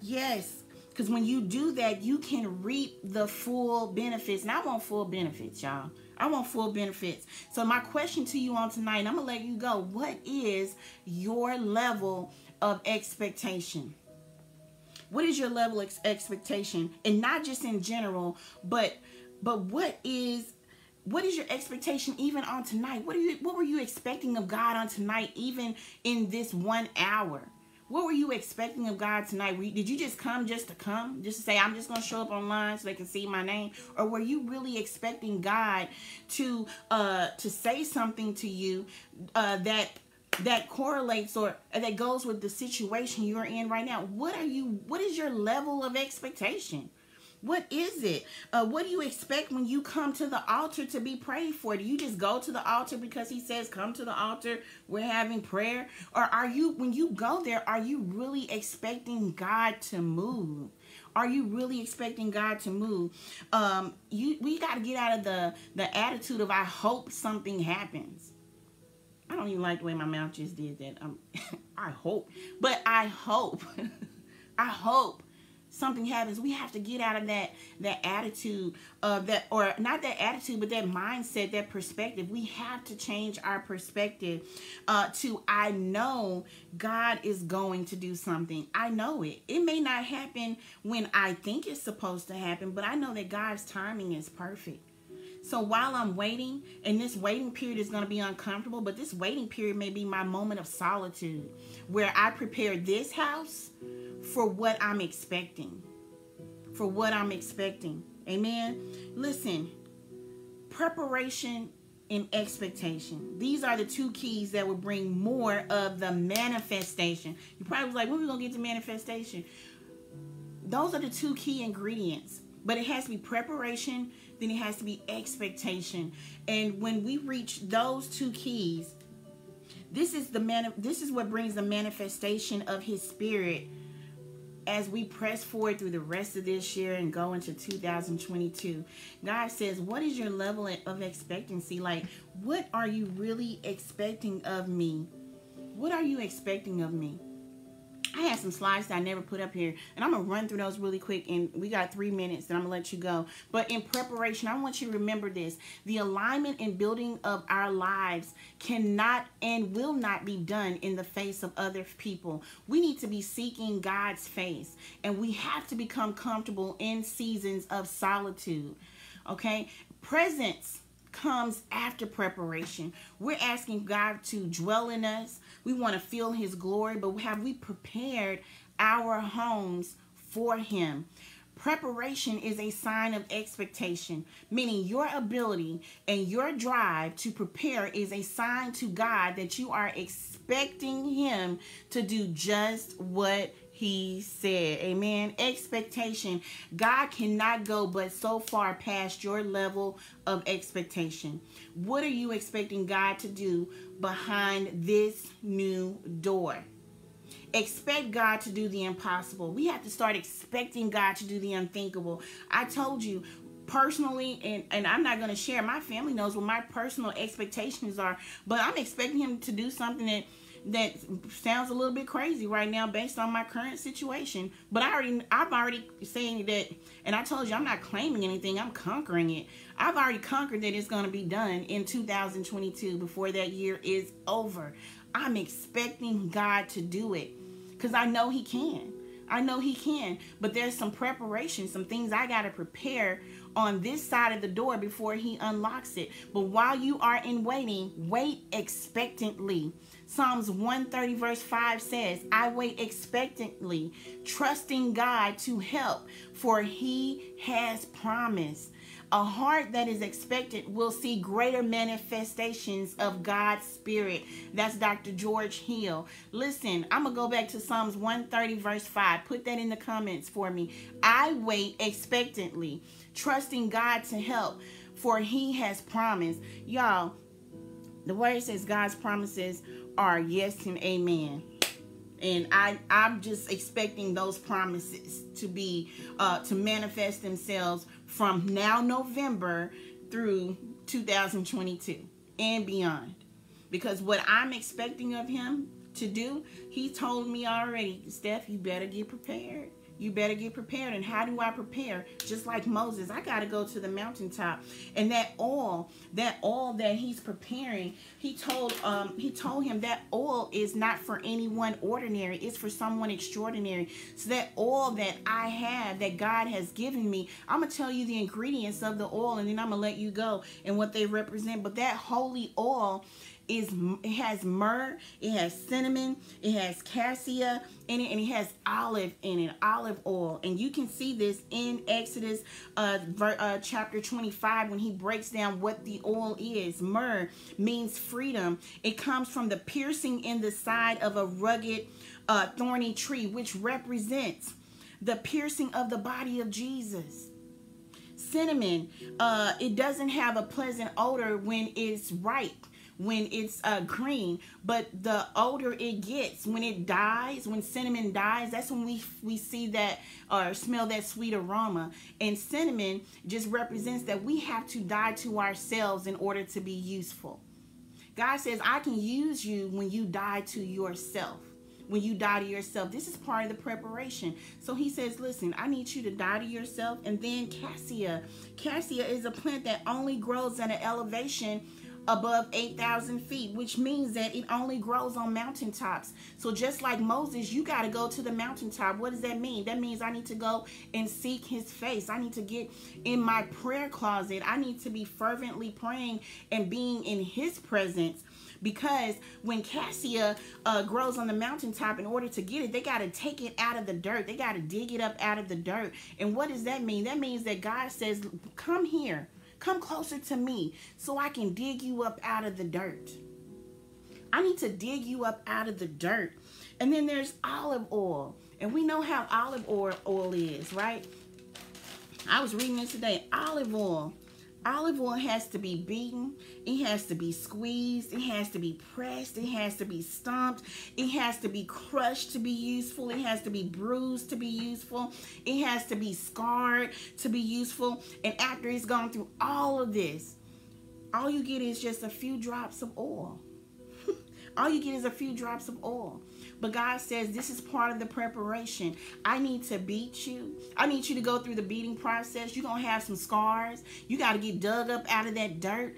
Yes, because when you do that, you can reap the full benefits. And I want full benefits, y'all. I want full benefits. So my question to you on tonight, I'm going to let you go. What is your level of expectation? What is your level of expectation? And not just in general, but but what is what is your expectation even on tonight? What are you what were you expecting of God on tonight even in this 1 hour? What were you expecting of God tonight? Did you just come just to come? Just to say, I'm just going to show up online so they can see my name? Or were you really expecting God to uh, to say something to you uh, that that correlates or that goes with the situation you're in right now what are you what is your level of expectation What is it? Uh, what do you expect when you come to the altar to be prayed for? Do you just go to the altar because he says, come to the altar, we're having prayer? Or are you, when you go there, are you really expecting God to move? Are you really expecting God to move? Um, you we got to get out of the the attitude of I hope something happens. I don't even like the way my mouth just did that. Um, I hope, but I hope, I hope something happens. We have to get out of that that attitude of that or not that attitude but that mindset that perspective. We have to change our perspective uh to i know god is going to do something. I know it. It may not happen when i think it's supposed to happen but i know that god's timing is perfect so while I'm waiting, and this waiting period is going to be uncomfortable, but this waiting period may be my moment of solitude where I prepare this house for what I'm expecting. For what I'm expecting. Amen. Listen, preparation and expectation. These are the two keys that will bring more of the manifestation. You probably was like, when are we gonna get to manifestation? Those are the two key ingredients. But it has to be preparation, then it has to be expectation. And when we reach those two keys, this is the man this is what brings the manifestation of his spirit as we press forward through the rest of this year and go into 2022, God says, What is your level of expectancy? Like, what are you really expecting of me? What are you expecting of me? I had some slides that I never put up here, and I'm gonna run through those really quick. And we got three minutes, and I'm gonna let you go. But in preparation, I want you to remember this: the alignment and building of our lives cannot and will not be done in the face of other people. We need to be seeking God's face, and we have to become comfortable in seasons of solitude. Okay, presence comes after preparation. We're asking God to dwell in us. We want to feel his glory, but have we prepared our homes for him? Preparation is a sign of expectation, meaning your ability and your drive to prepare is a sign to God that you are expecting Him to do just what he said. Amen. Expectation. God cannot go but so far past your level of expectation. What are you expecting God to do behind this new door? Expect God to do the impossible. We have to start expecting God to do the unthinkable. I told you, personally and and I'm not going to share my family knows what my personal expectations are but I'm expecting him to do something that that sounds a little bit crazy right now based on my current situation. But I already, I've already saying that, and I told you I'm not claiming anything. I'm conquering it. I've already conquered that it's going to be done in 2022 before that year is over. I'm expecting God to do it because I know He can. I know He can. But there's some preparation, some things I got to prepare on this side of the door before He unlocks it. But while you are in waiting, wait expectantly. Psalms 130, verse 5 says, I wait expectantly, trusting God to help, for he has promised. A heart that is expectant will see greater manifestations of God's Spirit. That's Dr. George Hill. Listen, I'm going to go back to Psalms 130, verse 5. Put that in the comments for me. I wait expectantly, trusting God to help, for he has promised. Y'all, the word says God's promises are yes and amen. And I I'm just expecting those promises to be uh, to manifest themselves from now November through 2022 and beyond. Because what I'm expecting of him to do he told me already Steph you better get prepared you better get prepared. And how do I prepare? Just like Moses, I got to go to the mountaintop. And that oil, that oil that he's preparing, he told um he told him that oil is not for anyone ordinary. It's for someone extraordinary. So that oil that I have, that God has given me, I'm gonna tell you the ingredients of the oil, and then I'm gonna let you go and what they represent. But that holy oil is it has myrrh, it has cinnamon, it has cassia in it, and it has olive in it, olive oil. And you can see this in Exodus uh, ver, uh, chapter 25 when he breaks down what the oil is. Myrrh means freedom. It comes from the piercing in the side of a rugged, uh, thorny tree, which represents the piercing of the body of Jesus. cinnamon, uh, it doesn't have a pleasant odor when it's ripe when it's uh, green, but the older it gets, when it dies, when cinnamon dies, that's when we we see that or smell that sweet aroma. And cinnamon just represents that we have to die to ourselves in order to be useful. God says, I can use you when you die to yourself. When you die to yourself, this is part of the preparation. So he says, Listen, I need you to die to yourself. And then cassia. Cassia is a plant that only grows at an elevation above 8,000 feet, which means that it only grows on mountaintops. So just like Moses, you got to go to the mountaintop. What does that mean? That means I need to go and seek his face. I need to get in my prayer closet. I need to be fervently praying and being in his presence because when cassia uh, grows on the mountaintop in order to get it they got to take it out of the dirt they got to dig it up out of the dirt and what does that mean that means that god says come here Come closer to me so I can dig you up out of the dirt. I need to dig you up out of the dirt. And then there's olive oil. And we know how olive oil, is, right? I was reading this today. Olive oil olive oil has to be beaten it has to be squeezed it has to be pressed it has to be stomped it has to be crushed to be useful it has to be bruised to be useful it has to be scarred to be useful and after it's gone through all of this all you get is just a few drops of oil all you get is a few drops of oil but God says this is part of the preparation. I need to beat you. I need you to go through the beating process. You're going to have some scars. You got to get dug up out of that dirt.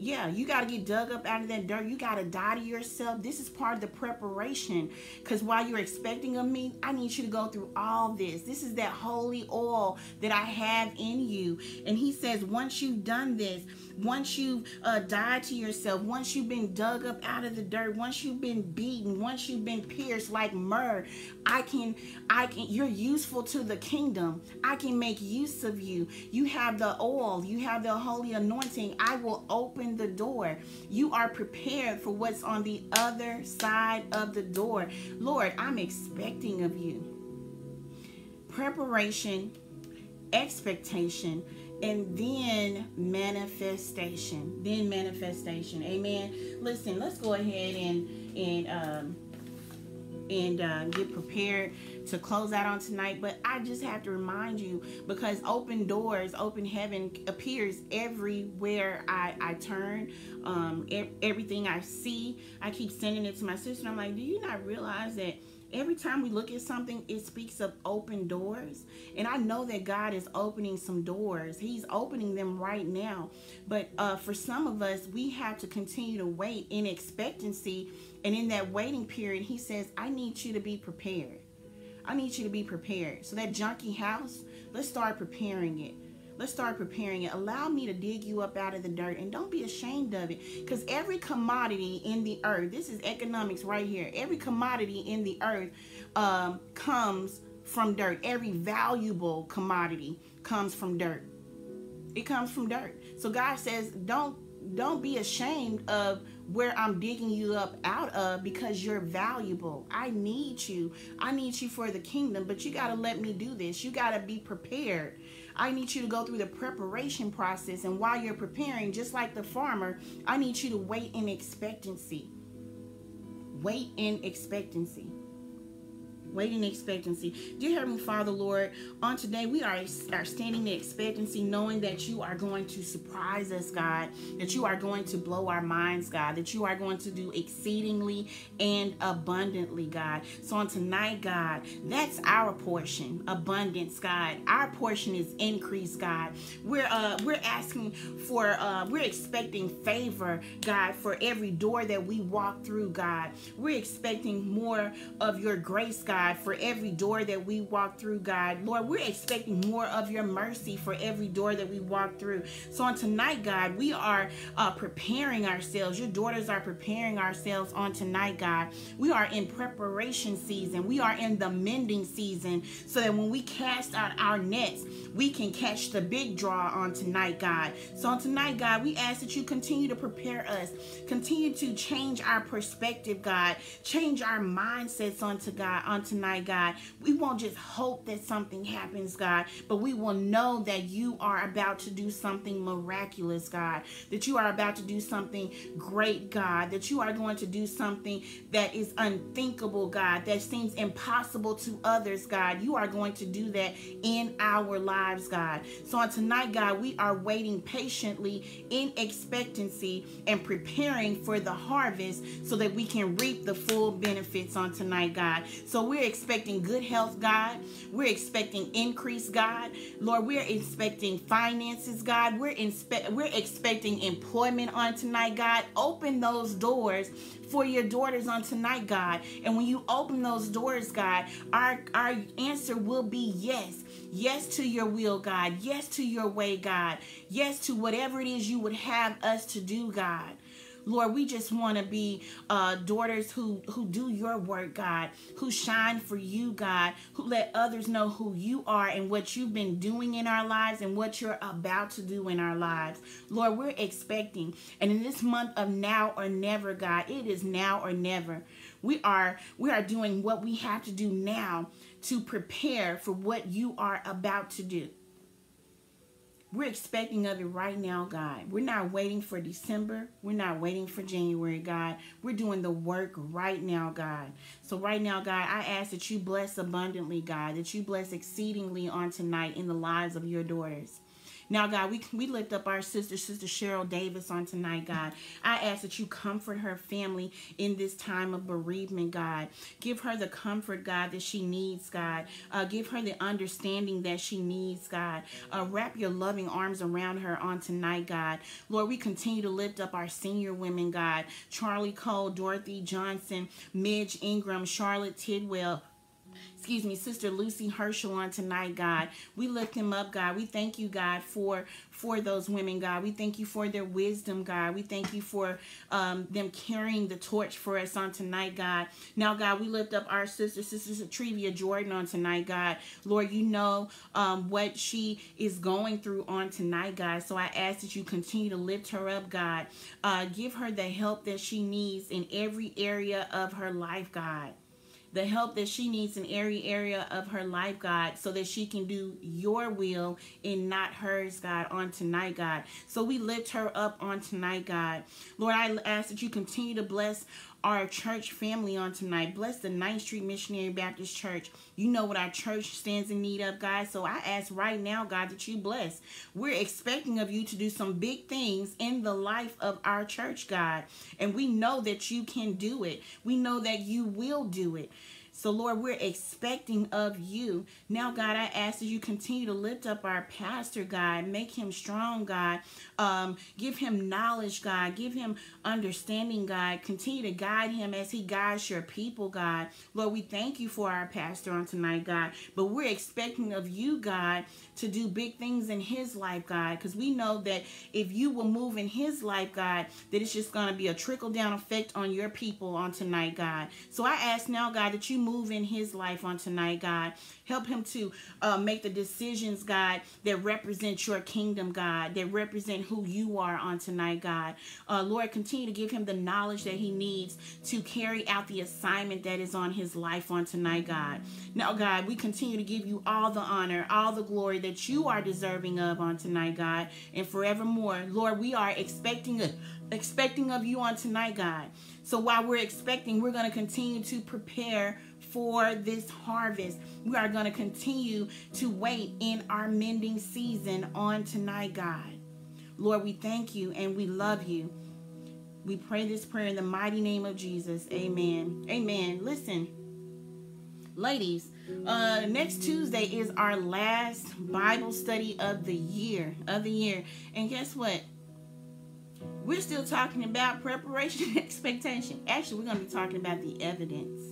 Yeah, you got to get dug up out of that dirt. You got to die to yourself. This is part of the preparation. Because while you're expecting of me, I need you to go through all this. This is that holy oil that I have in you. And he says, once you've done this, once you've uh, died to yourself, once you've been dug up out of the dirt, once you've been beaten, once you've been pierced like myrrh, I can, I can, you're useful to the kingdom. I can make use of you. You have the oil, you have the holy anointing. I will open the door. You are prepared for what's on the other side of the door. Lord, I'm expecting of you. Preparation, expectation, and then manifestation. Then manifestation. Amen. Listen let's go ahead and and um and uh, get prepared to close out on tonight. But i just have to remind you because open doors open heaven appears everywhere i i turn. Um everything i see i keep sending it to my sister. I'm like do you not realize that every time we look at something, it speaks of open doors. And I know that God is opening some doors. He's opening them right now. But uh, for some of us, we have to continue to wait in expectancy. And in that waiting period, He says, I need you to be prepared. I need you to be prepared. So that junky house, let's start preparing it. Let's start preparing it. Allow me to dig you up out of the dirt and don't be ashamed of it. Because every commodity in the earth, this is economics right here. Every commodity in the earth um, comes from dirt. Every valuable commodity comes from dirt. It comes from dirt. So God says, don't don't be ashamed of where I'm digging you up out of because you're valuable. I need you. I need you for the kingdom, but you got to let me do this. You got to be prepared. I need you to go through the preparation process. And while you're preparing, just like the farmer, I need you to wait in expectancy. Wait in expectancy waiting expectancy. Dear Heavenly Father, Lord, on today we are, are standing in expectancy, knowing that you are going to surprise us, God, that you are going to blow our minds, God, that you are going to do exceedingly and abundantly, God. So on tonight, God, that's our portion, abundance, God. Our portion is increase, God. We're uh we're asking for uh we're expecting favor, God, for every door that we walk through, God. We're expecting more of your grace, God God, for every door that we walk through, God. Lord, we're expecting more of your mercy for every door that we walk through. So on tonight, God, we are uh, preparing ourselves. Your daughters are preparing ourselves on tonight, God. We are in preparation season. We are in the mending season so that when we cast out our nets, we can catch the big draw on tonight, God. So on tonight, God, we ask that you continue to prepare us, continue to change our perspective, God, change our mindsets onto God, onto tonight, God. We won't just hope that something happens, God, but we will know that you are about to do something miraculous, God. That you are about to do something great, God. That you are going to do something that is unthinkable, God. That seems impossible to others, God. You are going to do that in our lives, God. So on tonight, God, we are waiting patiently in expectancy and preparing for the harvest so that we can reap the full benefits on tonight, God. So we're expecting good health, God. We're expecting increase, God. Lord, we're expecting finances, God. We're inspe- we're expecting employment on tonight, God. Open those doors for your daughters on tonight, God. And when you open those doors, God, our our answer will be yes. Yes to your will, God. Yes to your way, God. Yes to whatever it is you would have us to do, God. Lord, we just want to be uh, daughters who who do your work, God, who shine for you, God, who let others know who you are and what you've been doing in our lives and what you're about to do in our lives. Lord, we're expecting, and in this month of now or never, God, it is now or never. We are we are doing what we have to do now to prepare for what you are about to do. We're expecting of it right now, God. We're not waiting for December. We're not waiting for January, God. We're doing the work right now, God. So, right now, God, I ask that you bless abundantly, God, that you bless exceedingly on tonight in the lives of your daughters. Now, God, we, we lift up our sister, Sister Cheryl Davis, on tonight, God. I ask that you comfort her family in this time of bereavement, God. Give her the comfort, God, that she needs, God. Uh, give her the understanding that she needs, God. Uh, wrap your loving arms around her on tonight, God. Lord, we continue to lift up our senior women, God. Charlie Cole, Dorothy Johnson, Midge Ingram, Charlotte Tidwell, excuse me, Sister Lucy Herschel on tonight, God. We lift him up, God. We thank you, God, for for those women, God. We thank you for their wisdom, God. We thank you for um, them carrying the torch for us on tonight, God. Now, God, we lift up our sister, Sister Trevia Jordan on tonight, God. Lord, you know um, what she is going through on tonight, God. So I ask that you continue to lift her up, God. Uh, give her the help that she needs in every area of her life, God the help that she needs in every area of her life, God, so that she can do your will and not hers, God, on tonight, God. So we lift her up on tonight, God. Lord, I ask that you continue to bless our church family on tonight. Bless the 9th Street Missionary Baptist Church. You know what our church stands in need of, guys. So I ask right now, God, that you bless. We're expecting of you to do some big things in the life of our church, God. And we know that you can do it. We know that you will do it. So, Lord, we're expecting of you. Now, God, I ask that you continue to lift up our pastor, God. Make him strong, God. Um, give him knowledge, God. Give him understanding, God. Continue to guide him as he guides your people, God. Lord, we thank you for our pastor on tonight, God. But we're expecting of you, God, to do big things in his life, God. Because we know that if you will move in his life, God, that it's just going to be a trickle down effect on your people on tonight, God. So I ask now, God, that you move move in his life on tonight, God. Help him to uh, make the decisions, God, that represent your kingdom, God, that represent who you are on tonight, God. Uh, Lord, continue to give him the knowledge that he needs to carry out the assignment that is on his life on tonight, God. Now, God, we continue to give you all the honor, all the glory that you are deserving of on tonight, God, and forevermore. Lord, we are expecting expecting of you on tonight, God. So while we're expecting, we're going to continue to prepare for this harvest. We are going to continue to wait in our mending season on tonight, God. Lord, we thank you and we love you. We pray this prayer in the mighty name of Jesus. Amen. Amen. Listen, ladies, uh, next Tuesday is our last Bible study of the year. Of the year. And guess what? We're still talking about preparation and expectation. Actually, we're going to be talking about the evidence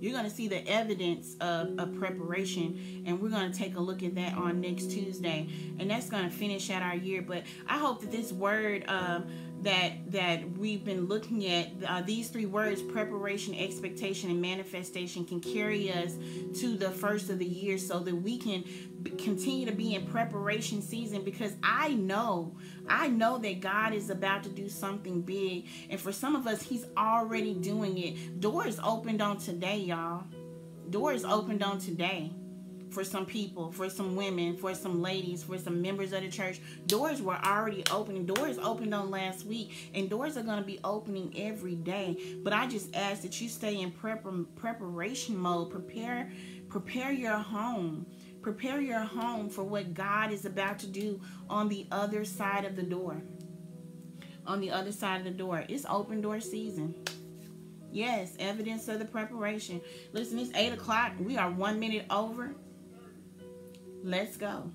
you're going to see the evidence of, of preparation and we're going to take a look at that on next tuesday. And that's going to finish out our year. But i hope that this word um, that that we've been looking at uh, these three words preparation expectation and manifestation can carry us to the first of the year so that we can b- continue to be in preparation season because i know i know that god is about to do something big. And for some of us he's already doing it. Doors opened on today y'all. Doors opened on today for some people, for some women, for some ladies, for some members of the church. Doors were already opening. Doors opened on last week, and doors are going to be opening every day. But I just ask that you stay in prep- preparation mode. Prepare, prepare your home. Prepare your home for what God is about to do on the other side of the door. On the other side of the door. It's open door season. Yes, evidence of the preparation. Listen, it's 8 o'clock. We are one minute over. Let's go.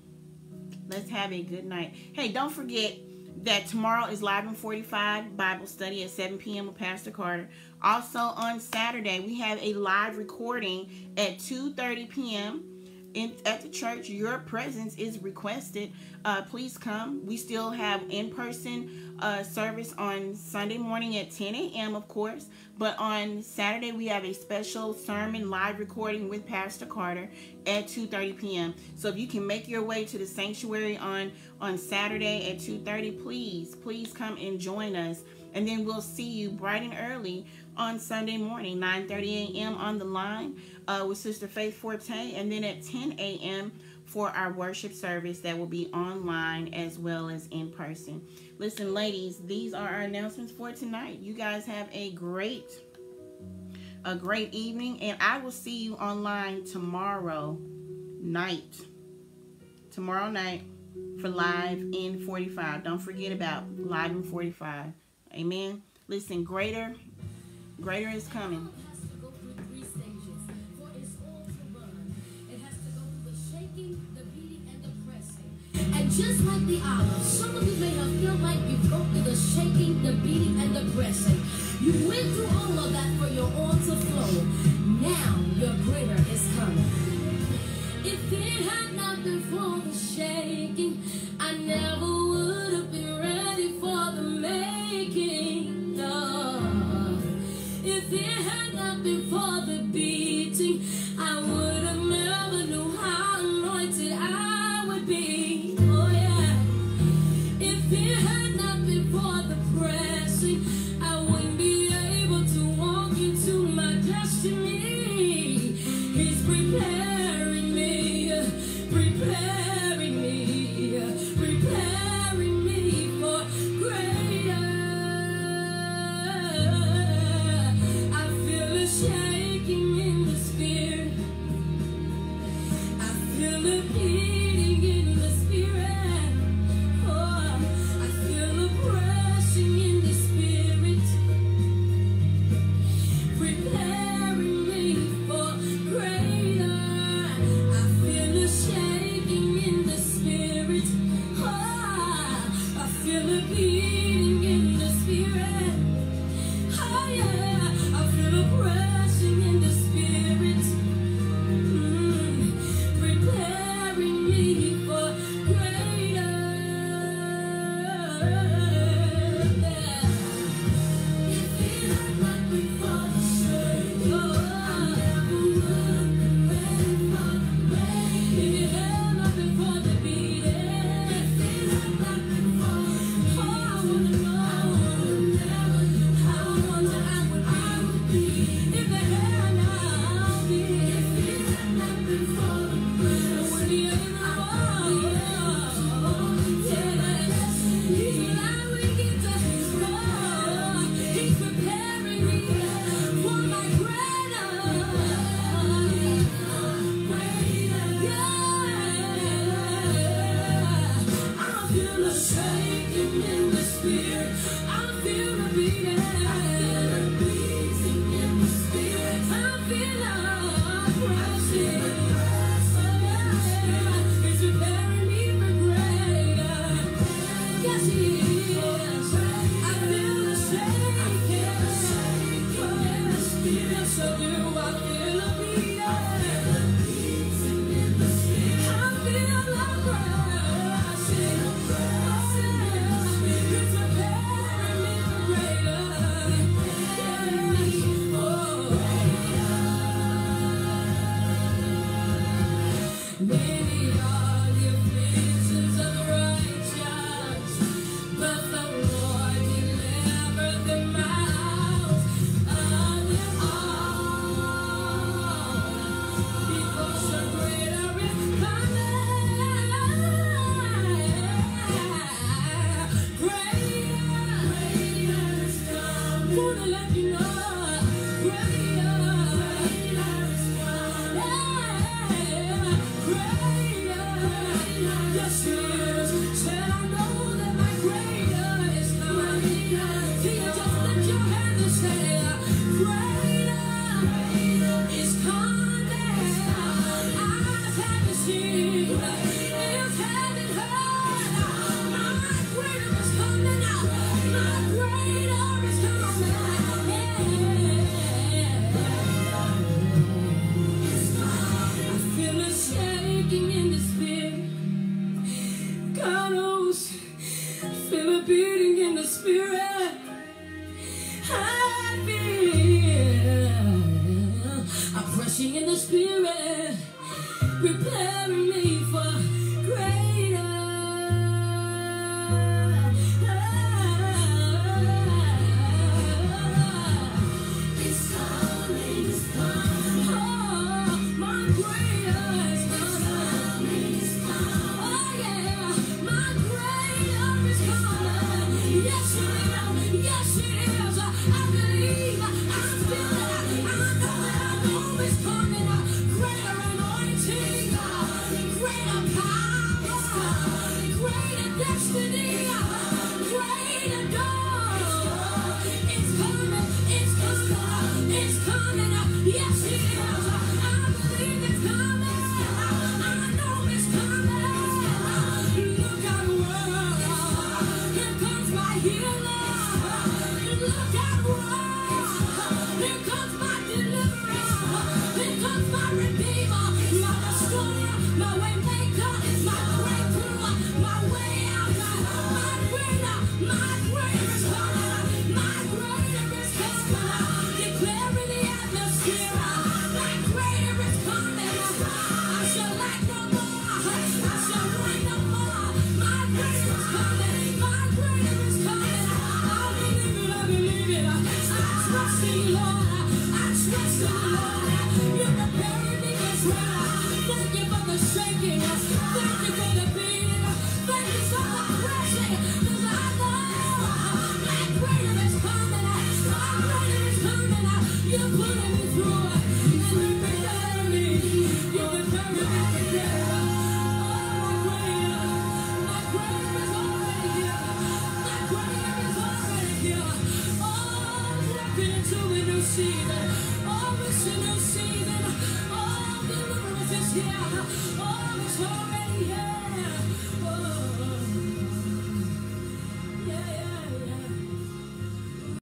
Let's have a good night. Hey, don't forget that tomorrow is Live in 45 Bible study at 7 p.m. with Pastor Carter. Also on Saturday, we have a live recording at 2.30 p.m. In, at the church. Your presence is requested. Uh, please come. We still have in-person uh, service on Sunday morning at 10 a.m., of course. But on Saturday, we have a special sermon live recording with Pastor Carter at 2.30 p.m. So if you can make your way to the sanctuary on, on Saturday at 2.30, please, please come and join us. And then we'll see you bright and early on Sunday morning, 9.30 a.m. on the line uh, with Sister Faith Forte. And then at 10 a.m., for our worship service that will be online as well as in person. Listen, ladies, these are our announcements for tonight. You guys have a great a great evening and I will see you online tomorrow night. Tomorrow night for live in 45. Don't forget about live in 45. Amen. Listen, greater greater is coming. And just like the olive, some of you may have felt like you go through the shaking, the beating, and the pressing. You went through all of that for your oil to flow. Now your greater is coming. If it had not been for the shaking, I never would have been ready for the making. No. If it had not been for the beating, I would